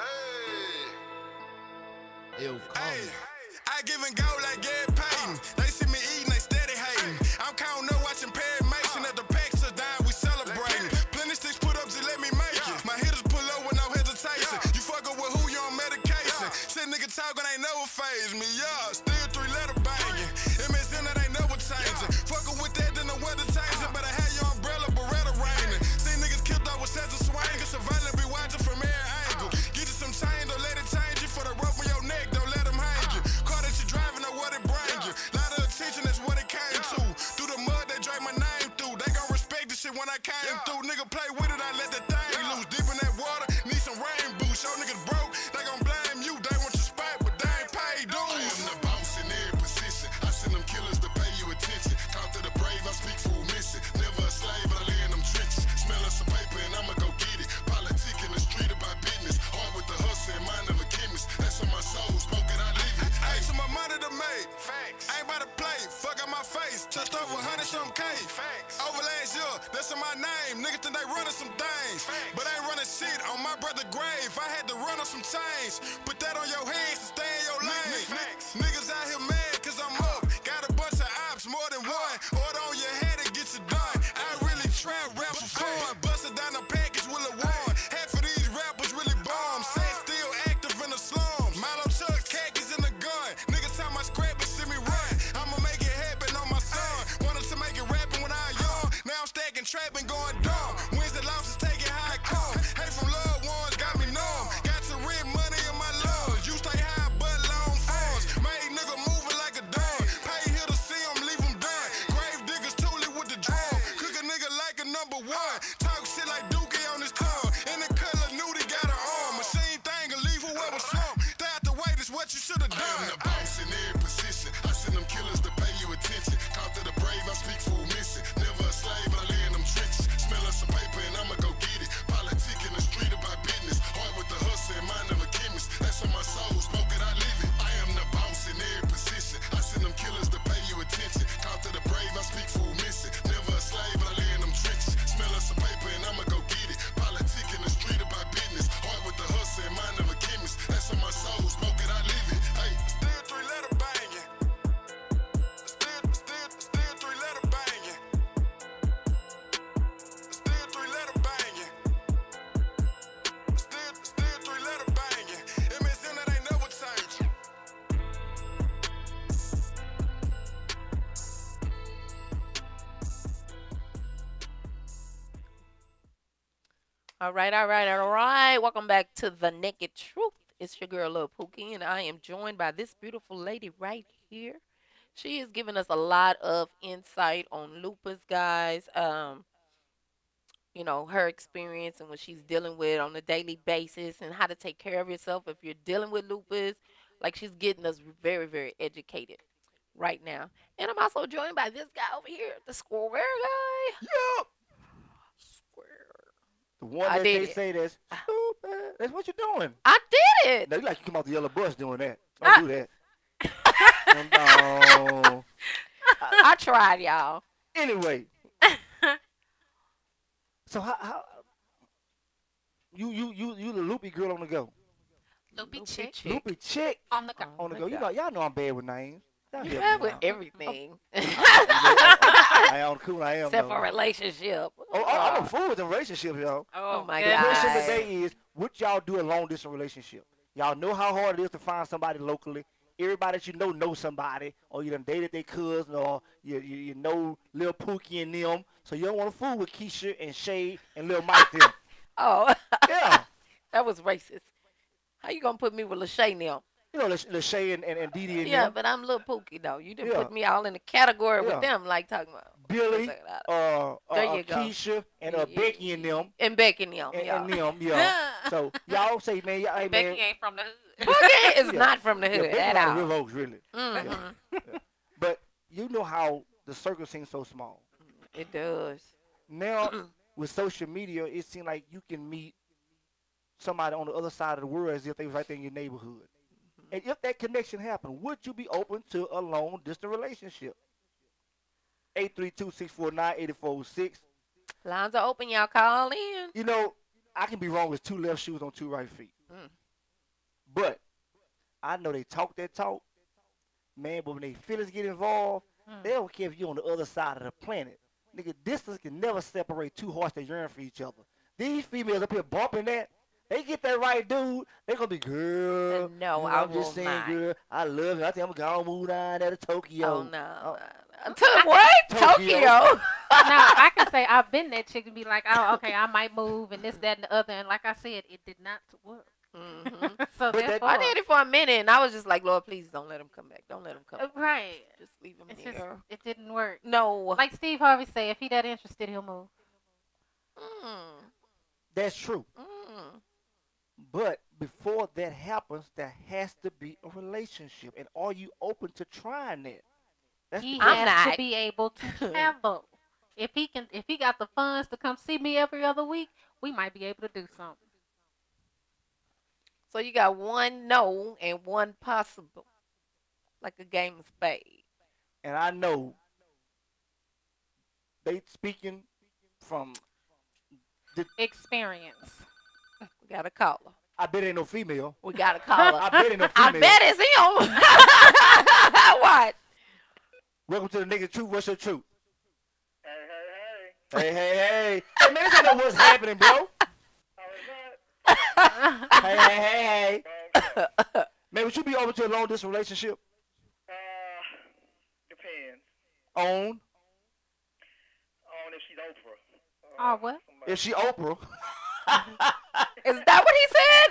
Hey. Ew, Hey. I give and go like Gary Payton. They see me eating, they steady hating. I'm counting up talking ain't never phased me. Yeah, still three letter banging. MSN that ain't never changing. Yeah. Fucking with that, then the weather changing. Uh. Better have your umbrella, Beretta raining. Hey. See niggas killed off with sets of swinging. Surveillance be watching from every angle. Uh. Get you some chain, don't let it change you. For the rope on your neck, don't let them hang uh. you. Car that you driving, or what it bring yeah. you. Lot of attention, that's what it came yeah. to. Through the mud, they drag my name through. They gon' respect the shit when I came through. Nigga, play with it, I let the All right, all right, all right. Welcome back to the Naked Truth. It's your girl, Lil Pookie, and I am joined by this beautiful lady right here. She is giving us a lot of insight on lupus, guys. Um, you know, her experience and what she's dealing with on a daily basis and how to take care of yourself if you're dealing with lupus. Like she's getting us very, very educated right now. And I'm also joined by this guy over here, the square guy. Yup. Square. The one I that did they it. say that's stupid. That's what you're doing. I did it. Now you like you come off the yellow bus doing that. Ah. Don't do that. *laughs* no. I tried, y'all. Anyway. *laughs* so how, how you you you you the Lupie girl on the go. Lupie Lupie chick chick. Lupie chick on the go. Oh on the go. You know y'all know I'm bad with names. Y'all You help have me with out. *laughs* I am cool. I am. Except though. for relationship. Oh, I- I'm a uh-uh. fool with the relationship, y'all. Oh my god. The question today is, what y'all do in long distance relationship? Y'all know how hard it is to find somebody locally. Everybody that you know know somebody, or you done dated their cousin, or you, you, you know Lil Pookie and them. So you don't want to fool with Keisha and Shay and Lil Mike them. *laughs* Oh, Yeah. *laughs* that was racist. How you gonna put me with Lachey now? You know, Lil Lil Shay and, and, and Dee Dee and Yeah, them. but I'm little Pookie though. You didn't Yeah. put me all in the category Yeah. with them, like talking about Billy, Look at uh, uh, There uh, you go. Keisha, and uh, Yeah, Becky and them. and Becky and them. And, yeah. and them, yeah. *laughs* so y'all say, man, y'all, hey, man. Becky ain't from the hood. Pookie is *laughs* Yeah. not from the hood Becky at out of all. River Oaks, really. Mhm. But you know how the circle seems so small. It does. Now *clears throat* with social media, it seems like you can meet somebody on the other side of the world as if they was right there in your neighborhood. And if that connection happened, would you be open to a long distance relationship? 832-649-8406. Lines are open. Y'all call in. You know, I can be wrong with two left shoes on two right feet. Mm. But I know they talk that talk, man, but when they feelings get involved, Mm. they don't care if you're on the other side of the planet. Nigga, distance can never separate two hearts that yearn for each other. These females up here bumping that, they get that right dude, they gonna be girl. Uh, no, you know, I I'm just will saying, not. girl, I love you. I think I'm gonna move down there to Tokyo. Oh no. Oh, no. To what? *laughs* Tokyo. Tokyo. *laughs* now I can say I've been that chick and be like, oh, okay, I might move and this, that, and the other. And like I said, it did not work. Mhm. *laughs* so that- I did it for a minute, and I was just like, Lord, please don't let him come back. Don't let him come. Uh, Back. right. Just leave him It's just here. it didn't work. No. Like Steve Harvey say, if he that interested, he'll move. Mm, That's true. mm. But before that happens, there has to be a relationship. And are you open to trying that? That's He I'm has not. to be able to *laughs* travel. If he can, if he got the funds to come see me every other week, we might be able to do something. So you got one no and one possible, like a game of spades. And I know they speaking from. The experience. We got a caller. I bet ain't no female. We got a caller. I bet ain't no female. I bet it's him. *laughs* what? Welcome to the Naked Truth. What's your truth? Hey, hey, hey. Hey, hey, hey. Hey, man, this ain't know what's happening, bro. How is that? Hey, hey, hey, hey. Man, would you be open to a long distance relationship? uh, depends On on if she's Oprah. Oh, what? somebody- if she Oprah. *laughs* Is that what he said?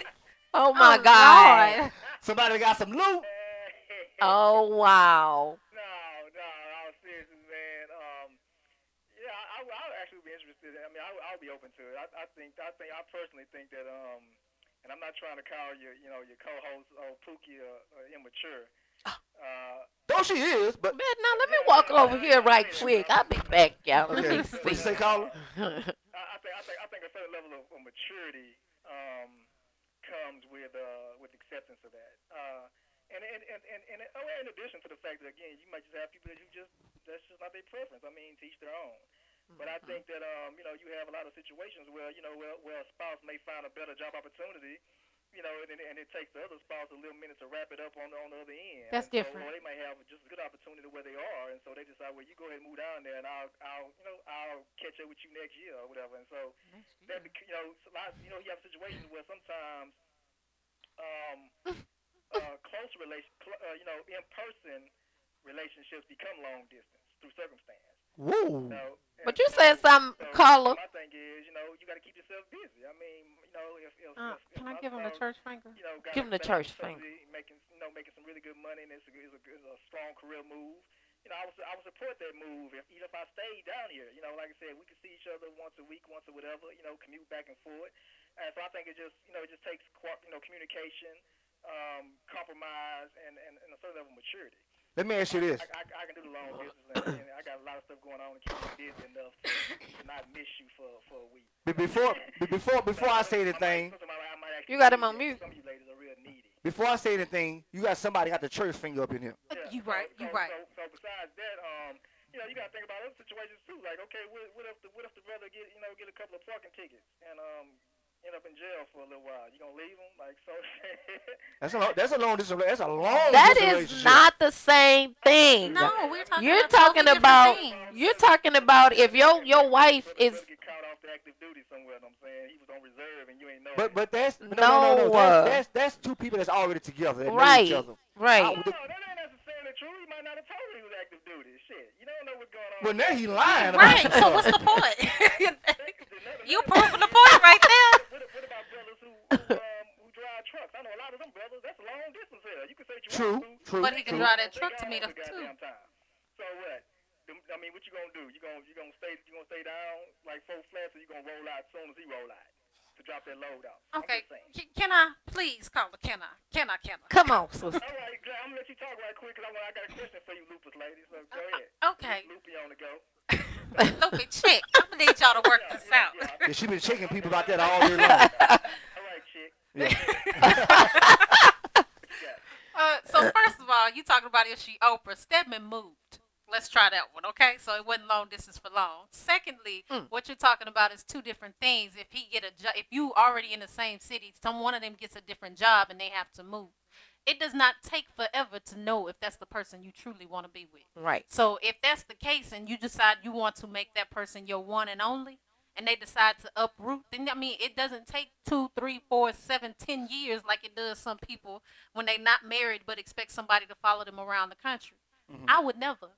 Oh my Oh, God. Lord. Somebody got some loot. Oh wow. No, no, all seriousness, man. Um, yeah, I, I, would- I would actually be interested. I mean, I, would- I would be open to it. I, I think, I think, I personally think that, um, and I'm not trying to call your, you know, your co-host, oh, Pookie, uh, uh, immature. Uh, Though she is, but Man, now let me walk over here right quick. I'll be back, y'all. Let okay. me What you say, caller? *laughs* I, I think, I think, I think a certain level of, of maturity um, comes with uh, with acceptance of that. Uh, and, and, and, and, and oh, in addition to the fact that again, you might just have people that you just that's just not their preference. I mean, to each their own. But I think that um, you know you have a lot of situations where you know where, where a spouse may find a better job opportunity, you know, and, and it takes the other spouse a little minute to wrap it up on the, on the other end. That's And so, different. or they may have just a good opportunity where they are, and so they decide, well, you go ahead and move down there, and I'll, I'll, you know, I'll catch up with you next year or whatever. And so that, you know, so lots, you know, you have situations where sometimes, um, *laughs* uh, close relation, cl- uh, you know, in person relationships become long distance through circumstance. Woo. So, But you so- said something, so Carla. My thing is, you know, you got to keep yourself busy. I mean, you know, if, if, Uh, if, if can I give him the church finger? you know, Give him the church family, finger. making you know making some really good money, and it's a, it's a, it's a strong career move. You know, I would I would support that move if even if I stayed down here. You know, like I said, we could see each other once a week, once or whatever. You know, commute back and forth. And so I think it just you know it just takes you know communication, um, compromise, and, and, and a certain level of maturity. Let me ask you this. I, I, I can do the long distance, and, and I got a lot of stuff going on to keep me busy enough to, to not miss you for for a week. Be- Before, before, before I say anything, sometimes I might actually You got him on mute. Some of you ladies are real needy. before I say anything, you got somebody got the church finger up in here. Yeah, You so- right, you so, right. So, so besides that, um, you know, you gotta think about other situations too. Like, okay, what, what if the what if the brother get you know get a couple of parking tickets and um end up in jail for a little while? You gonna leave him? Like, so *laughs* That's a long, that's a long distance. That's a long. That distance is relationship. not the same thing. No, we're talking You're about talking about things. you're talking about if your your wife is brother get caught off the active duty somewhere. know what I'm saying he was on reserve and you ain't know. But but that's no no no, no. No, uh, That's, that's that's two people that's already together. That right, each other. right. I- no, that ain't necessarily true. He might not have told you he was active duty. Shit, you don't know what's going on. Well, now he lying. about Right. So what's the *laughs* point? You proving the point right there. *laughs* What, what about brothers who who, *laughs* um, who drive trucks? I know a lot of them brothers. That's a long distance here. You can say what you True, want to. true, But he can true. drive that truck to meet us too. time. So what? I mean, what you gonna do? You gonna you gonna stay you gonna stay down like four flats, or you gonna roll out as soon as he roll out to drop that load out? Okay. just saying. C- Can I please call her? Can I? Can I? Can I? Come on, sister. All right, I'm gonna let you talk right quick because I, want- I got a question for you, Lupus lady. So go ahead. Okay. Lupie on the go. *laughs* Lupie, chick. I'm gonna need y'all to work this out. Yeah, Yeah, she been checking people about that all *laughs* day long. all right, chick. Yeah. *laughs* Uh, so first of all, you talking about if she Oprah Stedman moved. Let's try that one, okay? So it wasn't long distance for long. Secondly, Mm. what you're talking about is two different things. If he get a job, if you already in the same city, some one of them gets a different job and they have to move. It does not take forever to know if that's the person you truly want to be with. Right. So if that's the case and you decide you want to make that person your one and only, and they decide to uproot, then I mean it doesn't take two, three, four, seven, ten years like it does some people when they're not married but expect somebody to follow them around the country. Mhm. I would never.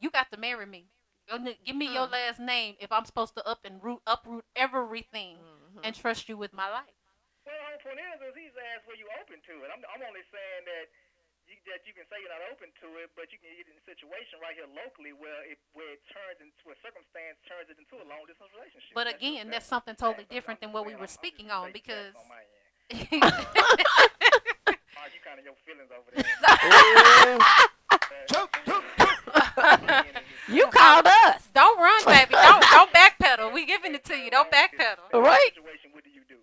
You got to marry me. Give me your Mm. last name if I'm supposed to up and root uproot everything Mhm. and trust you with my life. Well, the whole point is, is he's asked were you open to it. I'm, I'm only saying that you, that you can say you're not open to it, but you can get in a situation right here locally where it where it turns into a circumstance turns it into a long distance relationship. But That's again, that's something totally I'm- different than I'm what we were I'm- I'm speaking on because facts on my end. Oh, *laughs* you kind of your feelings over there. *laughs* Choke, choke, You called us. don't run, baby. Don't don't backpedal. We giving it to you. Don't backpedal. Right. Situation, what do you do?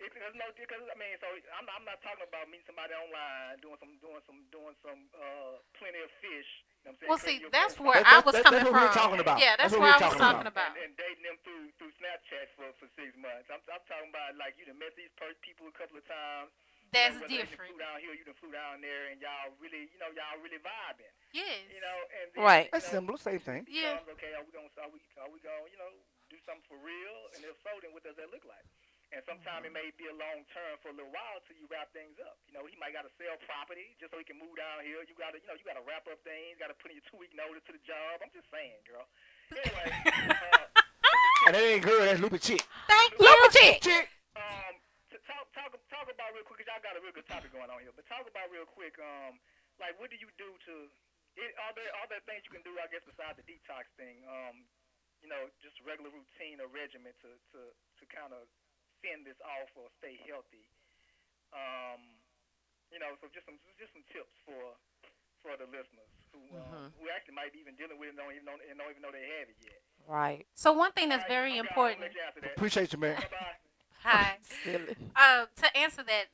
If no, because I mean, so I'm, I'm not talking about meeting somebody online, doing some, doing some, doing some, uh, plenty of fish. You know what I'm saying? Well, see, your that's friends. where That- I was that's coming what from. we're talking about. Yeah, That's that's, what where we're I was talking talking about. about. and, and dating them through through Snapchat for, for six months. I'm I'm talking about like you done met these per- people a couple of times. You That's know, whether they done different. Flew down here, you done flew down there, and y'all really, you know, y'all really vibing. Yes. You know, and then, Right. you That's know, similar, same thing. Yeah. becomes, okay, are we gonna are we are we gonna you know do something for real? And if so, then what does that look like? And sometimes it may be a long term for a little while till you wrap things up. You know, he might got to sell property just so he can move down here. You got to, you know, you got to wrap up things. Got to put in your two week notice to the job. I'm just saying, girl. Anyway, *laughs* uh, And that ain't girl, that's Lupie chick. Thank you. Look at Chick. um, to talk talk talk about real quick, 'cause y'all got a real good topic going on here. But talk about real quick, um, like what do you do to? It, are there are there things you can do? I guess besides the detox thing, um, you know, just regular routine or regimen to to to kind of fend this off or stay healthy. Um, you know, so just some just some tips for for the listeners who um, who actually might be even dealing with it and don't even know and don't even know they have it yet. Right. So one thing that's All right, very okay, important. let you answer that. Appreciate you, man. Bye-bye. Hi. Silly. Uh, to answer that,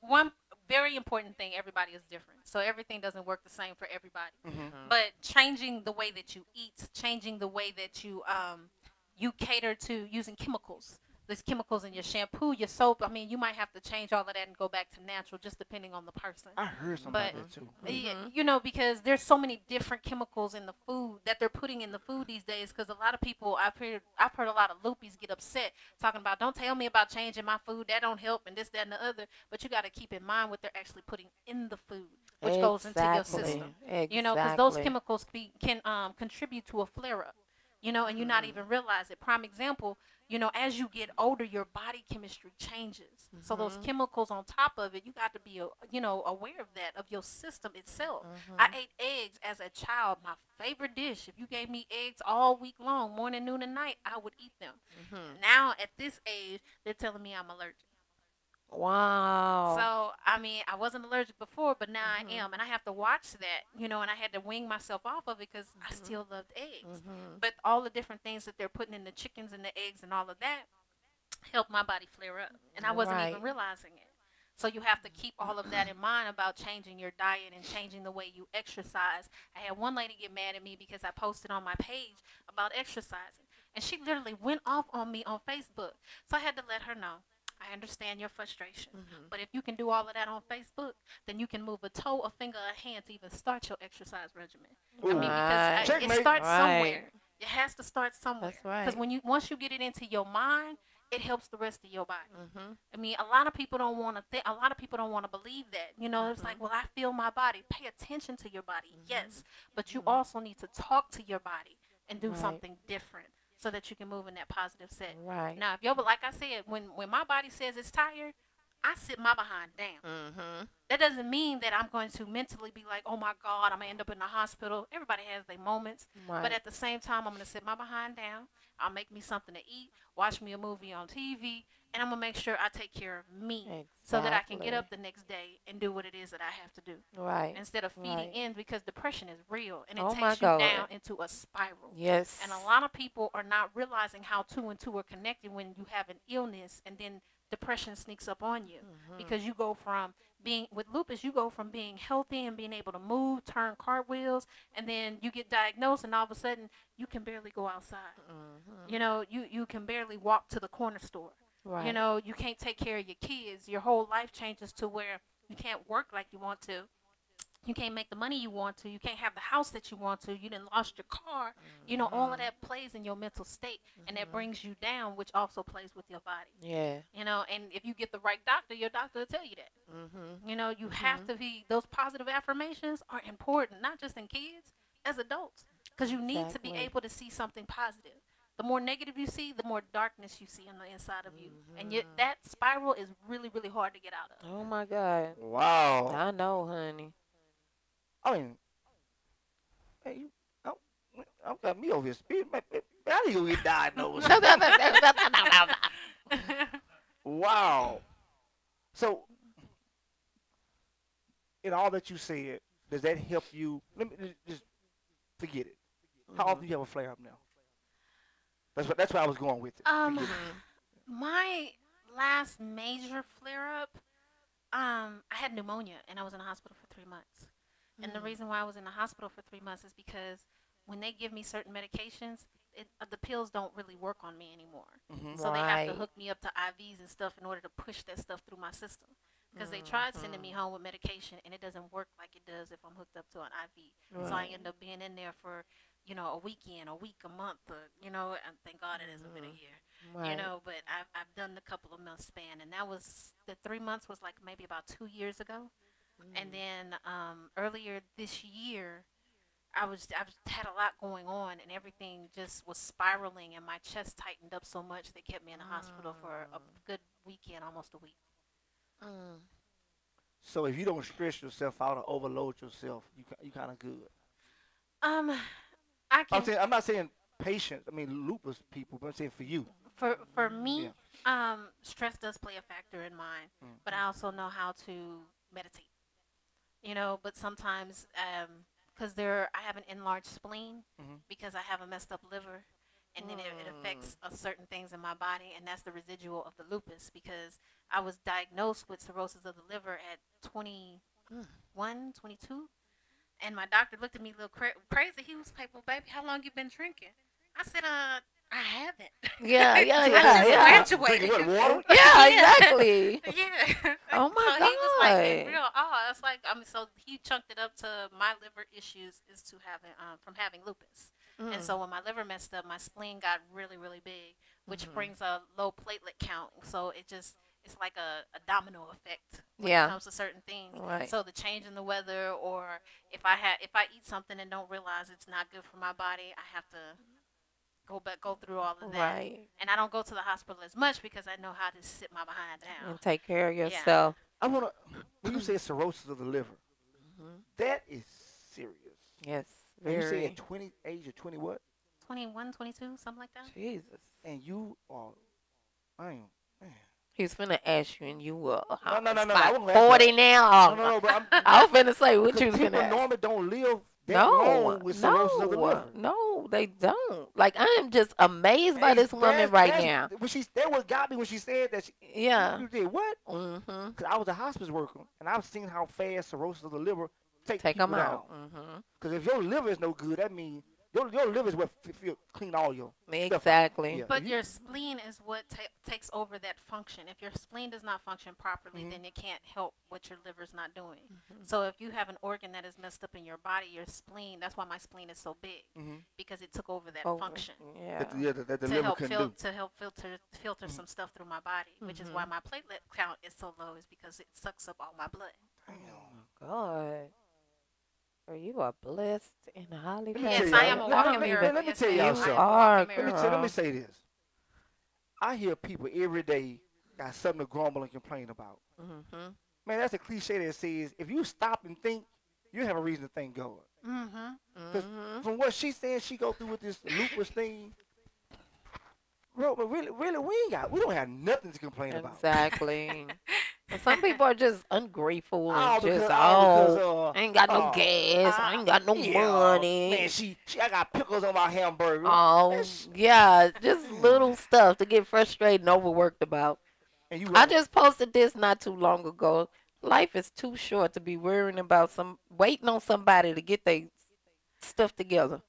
one very important thing: everybody is different, so everything doesn't work the same for everybody. Mm-hmm. But changing the way that you eat, changing the way that you um, you cater to using chemicals. There's chemicals in your shampoo, your soap. I mean, you might have to change all of that and go back to natural, just depending on the person. I heard something But- about that too. Yeah, You know, because there's so many different chemicals in the food that they're putting in the food these days. Because a lot of people, I've heard, I've heard a lot of Lupies get upset talking about, "Don't tell me about changing my food. That don't help, and this, that, and the other." But you got to keep in mind what they're actually putting in the food, which goes into your Exactly. system. You know, because those chemicals be, can um, contribute to a flare up. You know, and you not even realize it. Prime example, you know, as you get older, your body chemistry changes. So those mm-hmm. chemicals on top of it, you got to be, uh, you know, aware of that of your system itself. I mm-hmm. ate eggs as a child, my favorite dish. If you gave me eggs all week long, morning, noon, and night, I would eat them. Mm-hmm. Now at this age, they're telling me I'm allergic. Wow. So I mean, I wasn't allergic before, but now Mhm. I am, and I have to watch that, you know, and I had to wing myself off of it because I Mm-hmm. still loved eggs. Mhm. But all the different things that they're putting in the chickens and the eggs and all of that helped my body flare up, and I wasn't even realizing it. So you have to keep all of that in *clears throat* mind about changing your diet and changing the way you exercise. I had one lady get mad at me because I posted on my page about exercising, and she literally went off on me on Facebook. So I had to let her know. I understand your frustration, Mhm. but if you can do all of that on Facebook, then you can move a toe, a finger, a hand to even start your exercise regimen. I mean, because Right. I- it starts Right. somewhere. It has to start somewhere. That's right. Because when you once you get it into your mind, it helps the rest of your body. Mhm. I mean, a lot of people don't want to think. A lot of people don't want to believe that. You know, it's like, Mm-hmm. well, I feel my body. Pay attention to your body, yes, but you also need to talk to your body and do Right. something different so that you can move in that positive set. Right. Now, if you're, but like I said, when when my body says it's tired, I sit my behind down. Mhm. That doesn't mean that I'm going to mentally be like, oh my God, I'm gonna end up in the hospital. Everybody has their moments. Right. But at the same time, I'm gonna sit my behind down. I'll make me something to eat, watch me a movie on TV, and I'm gonna make sure I take care of me so that I can get up the next day and do what it is that I have to do Right. instead of feeding Right. in because depression is real and it Oh takes you God. down into a spiral. Yes. And a lot of people are not realizing how two and two are connected when you have an illness and then depression sneaks up on you Mm-hmm. because you go from being with lupus you go from being healthy and being able to move turn cartwheels and then you get diagnosed and all of a sudden you can barely go outside Mhm. you know you you can barely walk to the corner store Right. you know you can't take care of your kids your whole life changes to where you can't work like you want to you can't make the money you want to. You can't have the house that you want to. You didn't lost your car. You know all of mm-hmm. that plays in your mental state and that mm-hmm. brings you down which also plays with your body. Yeah. you know and if you get the right doctor your doctor will tell you that. Mm-hmm. you know you have mm-hmm. to be those positive affirmations are important not just in kids as adults because you need to be able to see something positive. The more negative you see the more darkness you see on the inside of you. And yet that spiral is really really hard to get out of. Oh my God. Wow. I know, honey. I mean, man, you, I'm, I'm got me over here speeding. Man, man, I need to get diagnosed. wow. So, in all that you said, does that help you? Let me just- just forget it. How often do you have a flare up now? That's what. That's where I was going with it. Um, it. my last major flare up, um, I had pneumonia and I was in the hospital for three months. And the reason why I was in the hospital for three months is because when they give me certain medications, it, uh, the pills don't really work on me anymore. Mhm. So they have to hook me up to IVs and stuff in order to push that stuff through my system. Because they tried sending me home with medication and it doesn't work like it does if I'm hooked up to an IV. So I end up being in there for, you know, a weekend, a week, a month, uh, you know, and thank God it hasn't been a year you know but I've, I've done the couple of months span and that was the three months was like maybe about two years ago and then um, earlier this year i was i've had a lot going on and everything just was spiraling and my chest tightened up so much they kept me in the hospital for a good weekend almost a week Mm. So if you don't stress yourself out or overload yourself, you ki- you kind of good. um i can I'm saying I'm not saying patients. I mean lupus people, but I'm saying for you. for for me um stress does play a factor in mine Mm. but i also know how to meditate you know but sometimes um because there i have an enlarged spleen Mhm. because i have a messed up liver and then it, it affects uh, certain things in my body and that's the residual of the lupus because i was diagnosed with cirrhosis of the liver at 21 22 and my doctor looked at me a little cra- crazy. He was like well baby how long you been drinking? I said uh i haven't Yeah, *laughs* yeah, I yeah, just yeah. graduated. What, water? *laughs* Yeah, Yeah. exactly. Yeah. Oh my so he was like in real awe. It's like I mean, so he chunked it up to my liver issues is to having um, from having lupus. Mm. And so when my liver messed up, my spleen got really really big, which Mhm. brings a low platelet count. So it just it's like a, a domino effect when Yeah. it comes to certain things. Right. So the change in the weather, or if I had if I eat something and don't realize it's not good for my body, I have to go back go through all of that. Right. And I don't go to the hospital as much because I know how to sit my behind down. And take care of Yeah. yourself. I wanna when you say cirrhosis of the liver, Mhm. that is serious. Yes. And you say at 20 age of 20 what? 21, 22, something like that. Jesus. And you are, I am, man. He's finna ask you, and you will. No, no, no, no, I About won't ask that. Forty now. No, no, no, but I'm. *laughs* I was finna say what you was people finna. normally don't live that No, with cirrhosis of the no, no, they don't. Like I am just amazed by this woman that's- right that's- now. When she, that what got me when she said that. She, Yeah. You did what? Mm-hmm. Because I was a hospice worker, and I've seen how fast cirrhosis of the liver take Take them out. down. Mm-hmm. Because if your liver is no good, that means your your liver is what f- feel clean all your. Exactly. Yeah. But your spleen is what ta- takes over that function. If your spleen does not function properly, Mhm. then it can't help what your liver's not doing. Mm-hmm. So if you have an organ that is messed up in your body, your spleen, that's why my spleen is so big Mhm. because it took over that Over. function. Yeah. That, yeah, that, that the to liver help couldn't fil- do. to help filter filter some stuff through my body, which is Mm-hmm. why my platelet count is so low, is because it sucks up all my blood. Oh, God. Are you are blessed and highly Let me Yes, tell I y'all- am a walking let me- mirror. Let me tell y'all something. I am a are, walking Let me, let me say this. I hear people every day got something to grumble and complain about. Mm-hmm. Man, that's a cliche that says if you stop and think, you have a reason to thank God. Mm-hmm. Because Mm-hmm. from what she said, she go through with this lupus thing. Bro, but really, really, we ain't got, we don't have nothing to complain about. Exactly. *laughs* *laughs* But some people are just ungrateful and Oh, just because, oh, oh, because, uh, I ain't got no oh, gas, I ain't got no yeah, money. Man, she, she, I got pickles on my hamburger. Oh, That's- yeah, just *laughs* little stuff to get frustrated and overworked about. and you I just posted this not too long ago. Life is too short to be worrying about some waiting on somebody to get their stuff together.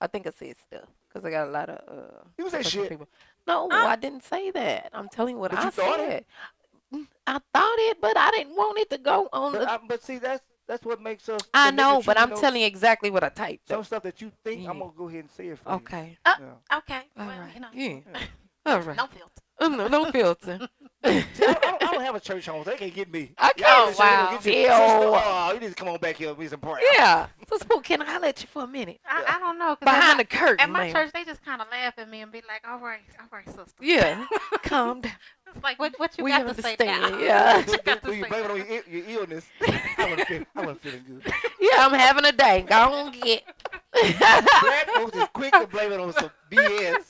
I think I said stuff because I got a lot of uh. You say professional shit. people. No, I didn't say that. I'm telling you what I you thought it? Said. Mm, I thought it, but I didn't want it to go on. But, the, I, but see, that's that's what makes us. I know, but I'm know, telling you exactly what I typed. some though. stuff that you think. I'm gonna go ahead and say it for Okay. you. Uh, Yeah. Okay. All well, right. you know, Yeah. *laughs* All right. no filter. *laughs* No, no filter. *laughs* See, I, don't, I, don't, I don't have a church home. So they can't get me. I can't. in the church, they gonna Wow. get you. Ew. Sister, oh, you need to come on back here and be some prayer. yeah. So, Spook, can I holler at you for a minute? I, I don't know. at Behind my- the curtain, At my man. church, they just kind of laugh at me and be like, "All right, all right, sister." Yeah. *laughs* Calm down. It's like, what, what you We got to say now? yeah. *laughs* what you got you blame it on your, your illness, *laughs* I wasn't, I wasn't feeling good. Yeah, I'm having a day. Go on get. Black folks is quick to blame it on some BS.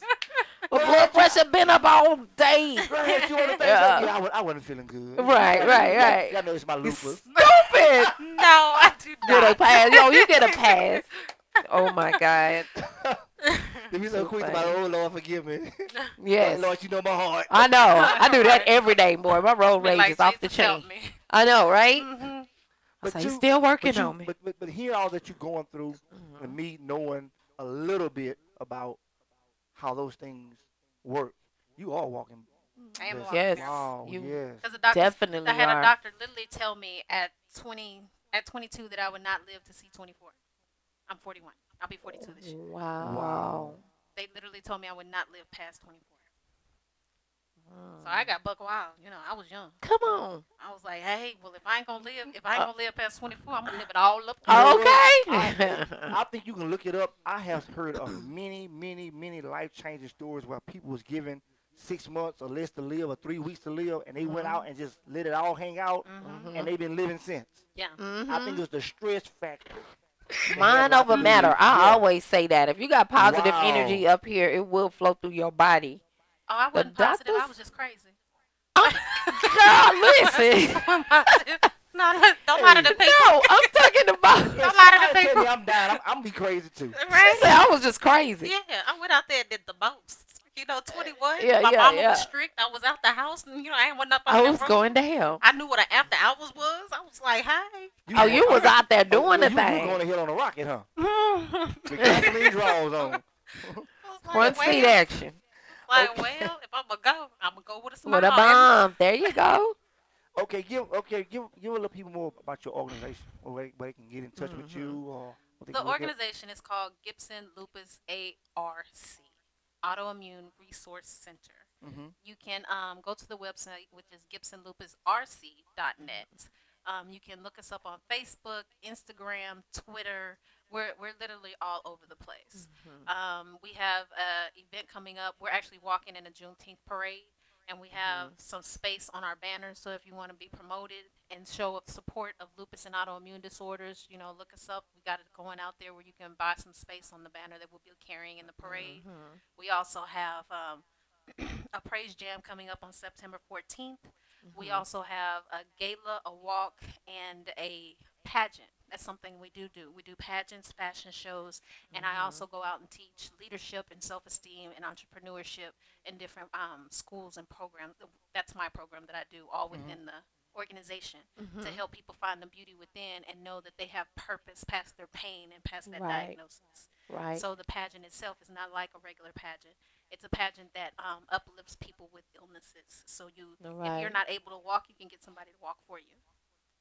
My blood pressure been up all day. Go ahead, you want to think *laughs* Yeah. yeah. yeah, I, I wasn't feeling good. Right, Y'all- right, y'all- right. Y'all know it's my You lupus. stupid. *laughs* No, I do Get a not. pass. Yo, you get a *laughs* pass. Oh my God. They be so Too quick about, funny. oh Lord, forgive me. Yes. Lord, you know my heart. I know. I do that every day, boy. My road Be rage like, is off the chain. me." I know, right? Mm-hmm. But So he's you- still working but you, on me. But, but but hear all that you're going through, Mhm. and me knowing a little bit about how those things work. You are walking. I am walking Yes, Wow. you yes. Because the doctor, Definitely I had are. a doctor literally tell me at 20, at 22 that I would not live to see 24. I'm 41. I'll be 42 this year. Wow. Wow. They literally told me I would not live past 24. So I got buck wild. You know, I was young. Come on. I was like, hey, well, if I ain't gonna live, if I Uh, ain't gonna live past 24, I'm gonna live it all up. You know what? Okay. *laughs* I think you can look it up. I have heard of many, many, many life changing stories where people was given six months or less to live or three weeks to live, and they went Mm-hmm. out and just let it all hang out, Mhm. and they've been living since. Yeah. I think it's the stress factor. Mm-hmm. *laughs* Mind over matter. I Yeah. always say that. If you got positive Wow. energy up here, it will flow through your body. Oh, I The wasn't positive. I was just crazy. Oh, girl, listen. *laughs* I'm no, no, don't lie to the people. No, I'm talking about. Don't lie to the Somebody tell people. me I'm dying. I'm, I'm be crazy too. She said I was just crazy. Yeah, I went out there and did the most. You know, 21. Yeah, my yeah, mama yeah. was strict. I was out the house, and you know, I ain't went up. I was room. going to hell. I knew what an after hours was. I was like, hey. Oh, you was out there Oh, doing you, the you, thing. You going to hell on a rocket, huh? I *laughs* With gasoline draws on. like, Front seat action Like, Okay. well, if I'm gonna go, I'm gonna go with a smile. with a bomb. There you go. *laughs* Okay, give okay, give give a little people more about your organization, or where, where they can get in touch with Mm-hmm. you, or The can look at. organization is called Gibson Lupus ARC, Autoimmune Resource Center. Mhm. You can um, go to the website, which is gibsonlupusrc.net. Um, you can look us up on Facebook, Instagram, Twitter. We're, we're literally all over the place. Um, we have an event coming up. We're actually walking in a Juneteenth parade, and we have some space on our banners. So if you want to be promoted and show of support of lupus and autoimmune disorders, you know, look us up. We got it going out there where you can buy some space on the banner that we'll be carrying in the parade. We also have um, *clears throat* a praise jam coming up on September 14th. We also have a gala, a walk, and a pageant. That's something we do do. We do pageants, fashion shows, and I also go out and teach leadership and self-esteem and entrepreneurship in different um, schools and programs. That's my program that I do, all within the organization to help people find the beauty within and know that they have purpose past their pain and past that Right. diagnosis. Right. So the pageant itself is not like a regular pageant. It's a pageant that um, uplifts people with illnesses. So you, if you're not able to walk, you can get somebody to walk for you.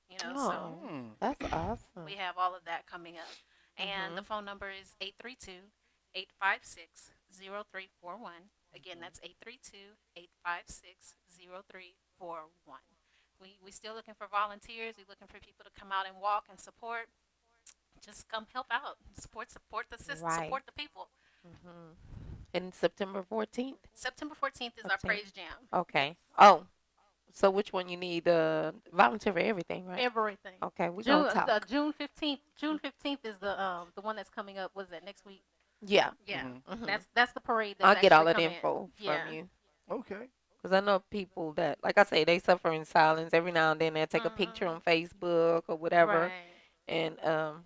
You know, Oh, Hmm. that's awesome. we have all of that coming up. And the phone number is 832 856 0341. Again, that's 832 856 0341. We we still looking for volunteers. We're looking for people to come out and walk and support. Just come help out. Support support the system. Right. Support the people. Mhm. And September 14th. September 14th is our praise jam. Okay. Oh, so which one you need? Uh, volunteer for everything, right? Everything. Okay, we June, gonna talk. uh, June fifteenth. June fifteenth is the um the one that's coming up. Was that next week? yeah, Yeah. mhm. That's that's the parade. That's I'll get all of the coming. info Yeah. from you. Okay. Because I know people that, like I say, they suffer in silence. Every now and then they'll take a picture on Facebook or whatever. Right. And um,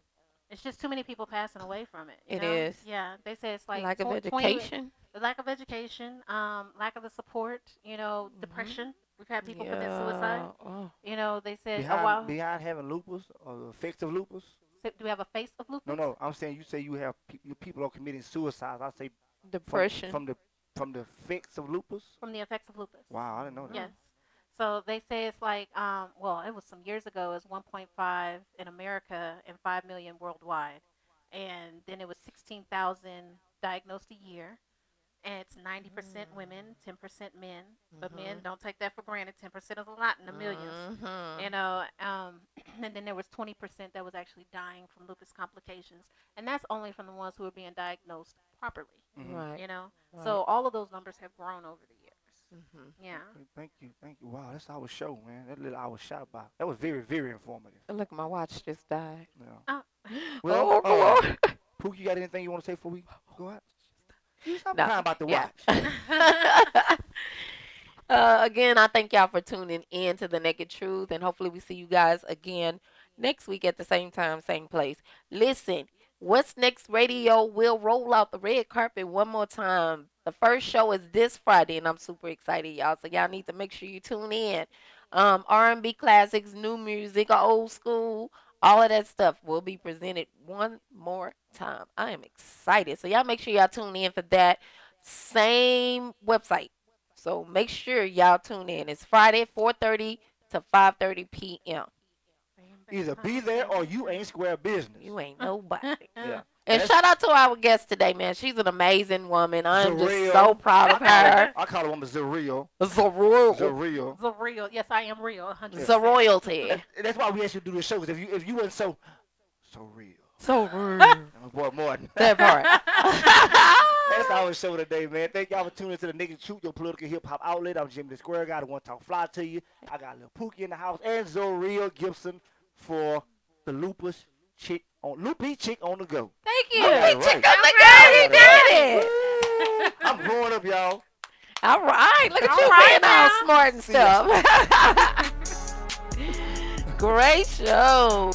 It's just too many people passing away from it. you It know? is. Yeah, they say it's like lack of tw- 20 education. the lack of education, um, lack of the support. You know, depression. We've had people commit suicide. Oh, You know, they said, Behind, oh, wow, behind having lupus or the effects of lupus. so do we have a face of lupus? No, no. I'm saying you say you have pe- you people are committing suicide. I say from, depression. from the from the effects of lupus. From the effects of lupus. Wow, I didn't know that. Yes. So they say it's like, um, well, it was some years ago. It's 1.5 in America and 5 million worldwide, and then it was 16,000 diagnosed a year, and it's 90% women, 10% men. But men don't take that for granted. 10% is a lot in the 1000000s Mhm. You know, um, *clears throat* and then there was 20% that was actually dying from lupus complications, and that's only from the ones who were being diagnosed properly. Mhm. Right. You know, Right. so all of those numbers have grown over the years. Mhm. Yeah. Thank you, thank you. Wow, that's our show, man. That little hour shot by. That was very, very informative. Look, my watch just died. Yeah. Oh. *laughs* Well, oh, uh, Lord. Pookie, you got anything you want to say before we go out? You stop No, crying about the yeah. watch. *laughs* *laughs* uh, again, I thank y'all for tuning in to the Naked Truth, and hopefully we see you guys again next week at the same time, same place. Listen, what's next? Radio will roll out the red carpet one more time. The first show is this Friday, and I'm super excited, y'all. So y'all need to make sure you tune in. um, R&B classics, new music, old school, all of that stuff will be presented one more time. I am excited. So y'all make sure y'all tune in for that same website. So make sure y'all tune in. It's Friday, 4:30 to 5:30 p.m. Either be there or you ain't square business. You ain't nobody. *laughs* Yeah. And That's- shout out to our guest today, man. She's an amazing woman. I'm just so proud of I call her, her. I call her woman Zuriel. Zuriel. Zuriel. The real, yes, I am real. 100%. The royalty. That's why we asked you to do this show. Because if you if you wasn't so so real, So *laughs* rude. I'm boy Martin. *laughs* that part. *laughs* That's our show today, man. Thank y'all for tuning into the Naked Truth, your political hip hop outlet. I'm Jimmy the Square Guy, the one talk fly to you. I got little Pookie in the house and Zuriel Gibson for the Lupus chick on Lupie chick on the go. Thank I you. got it Chick on the go, he did it. I'm growing up, y'all. All right, look at All you right being all smart and stuff. Great show.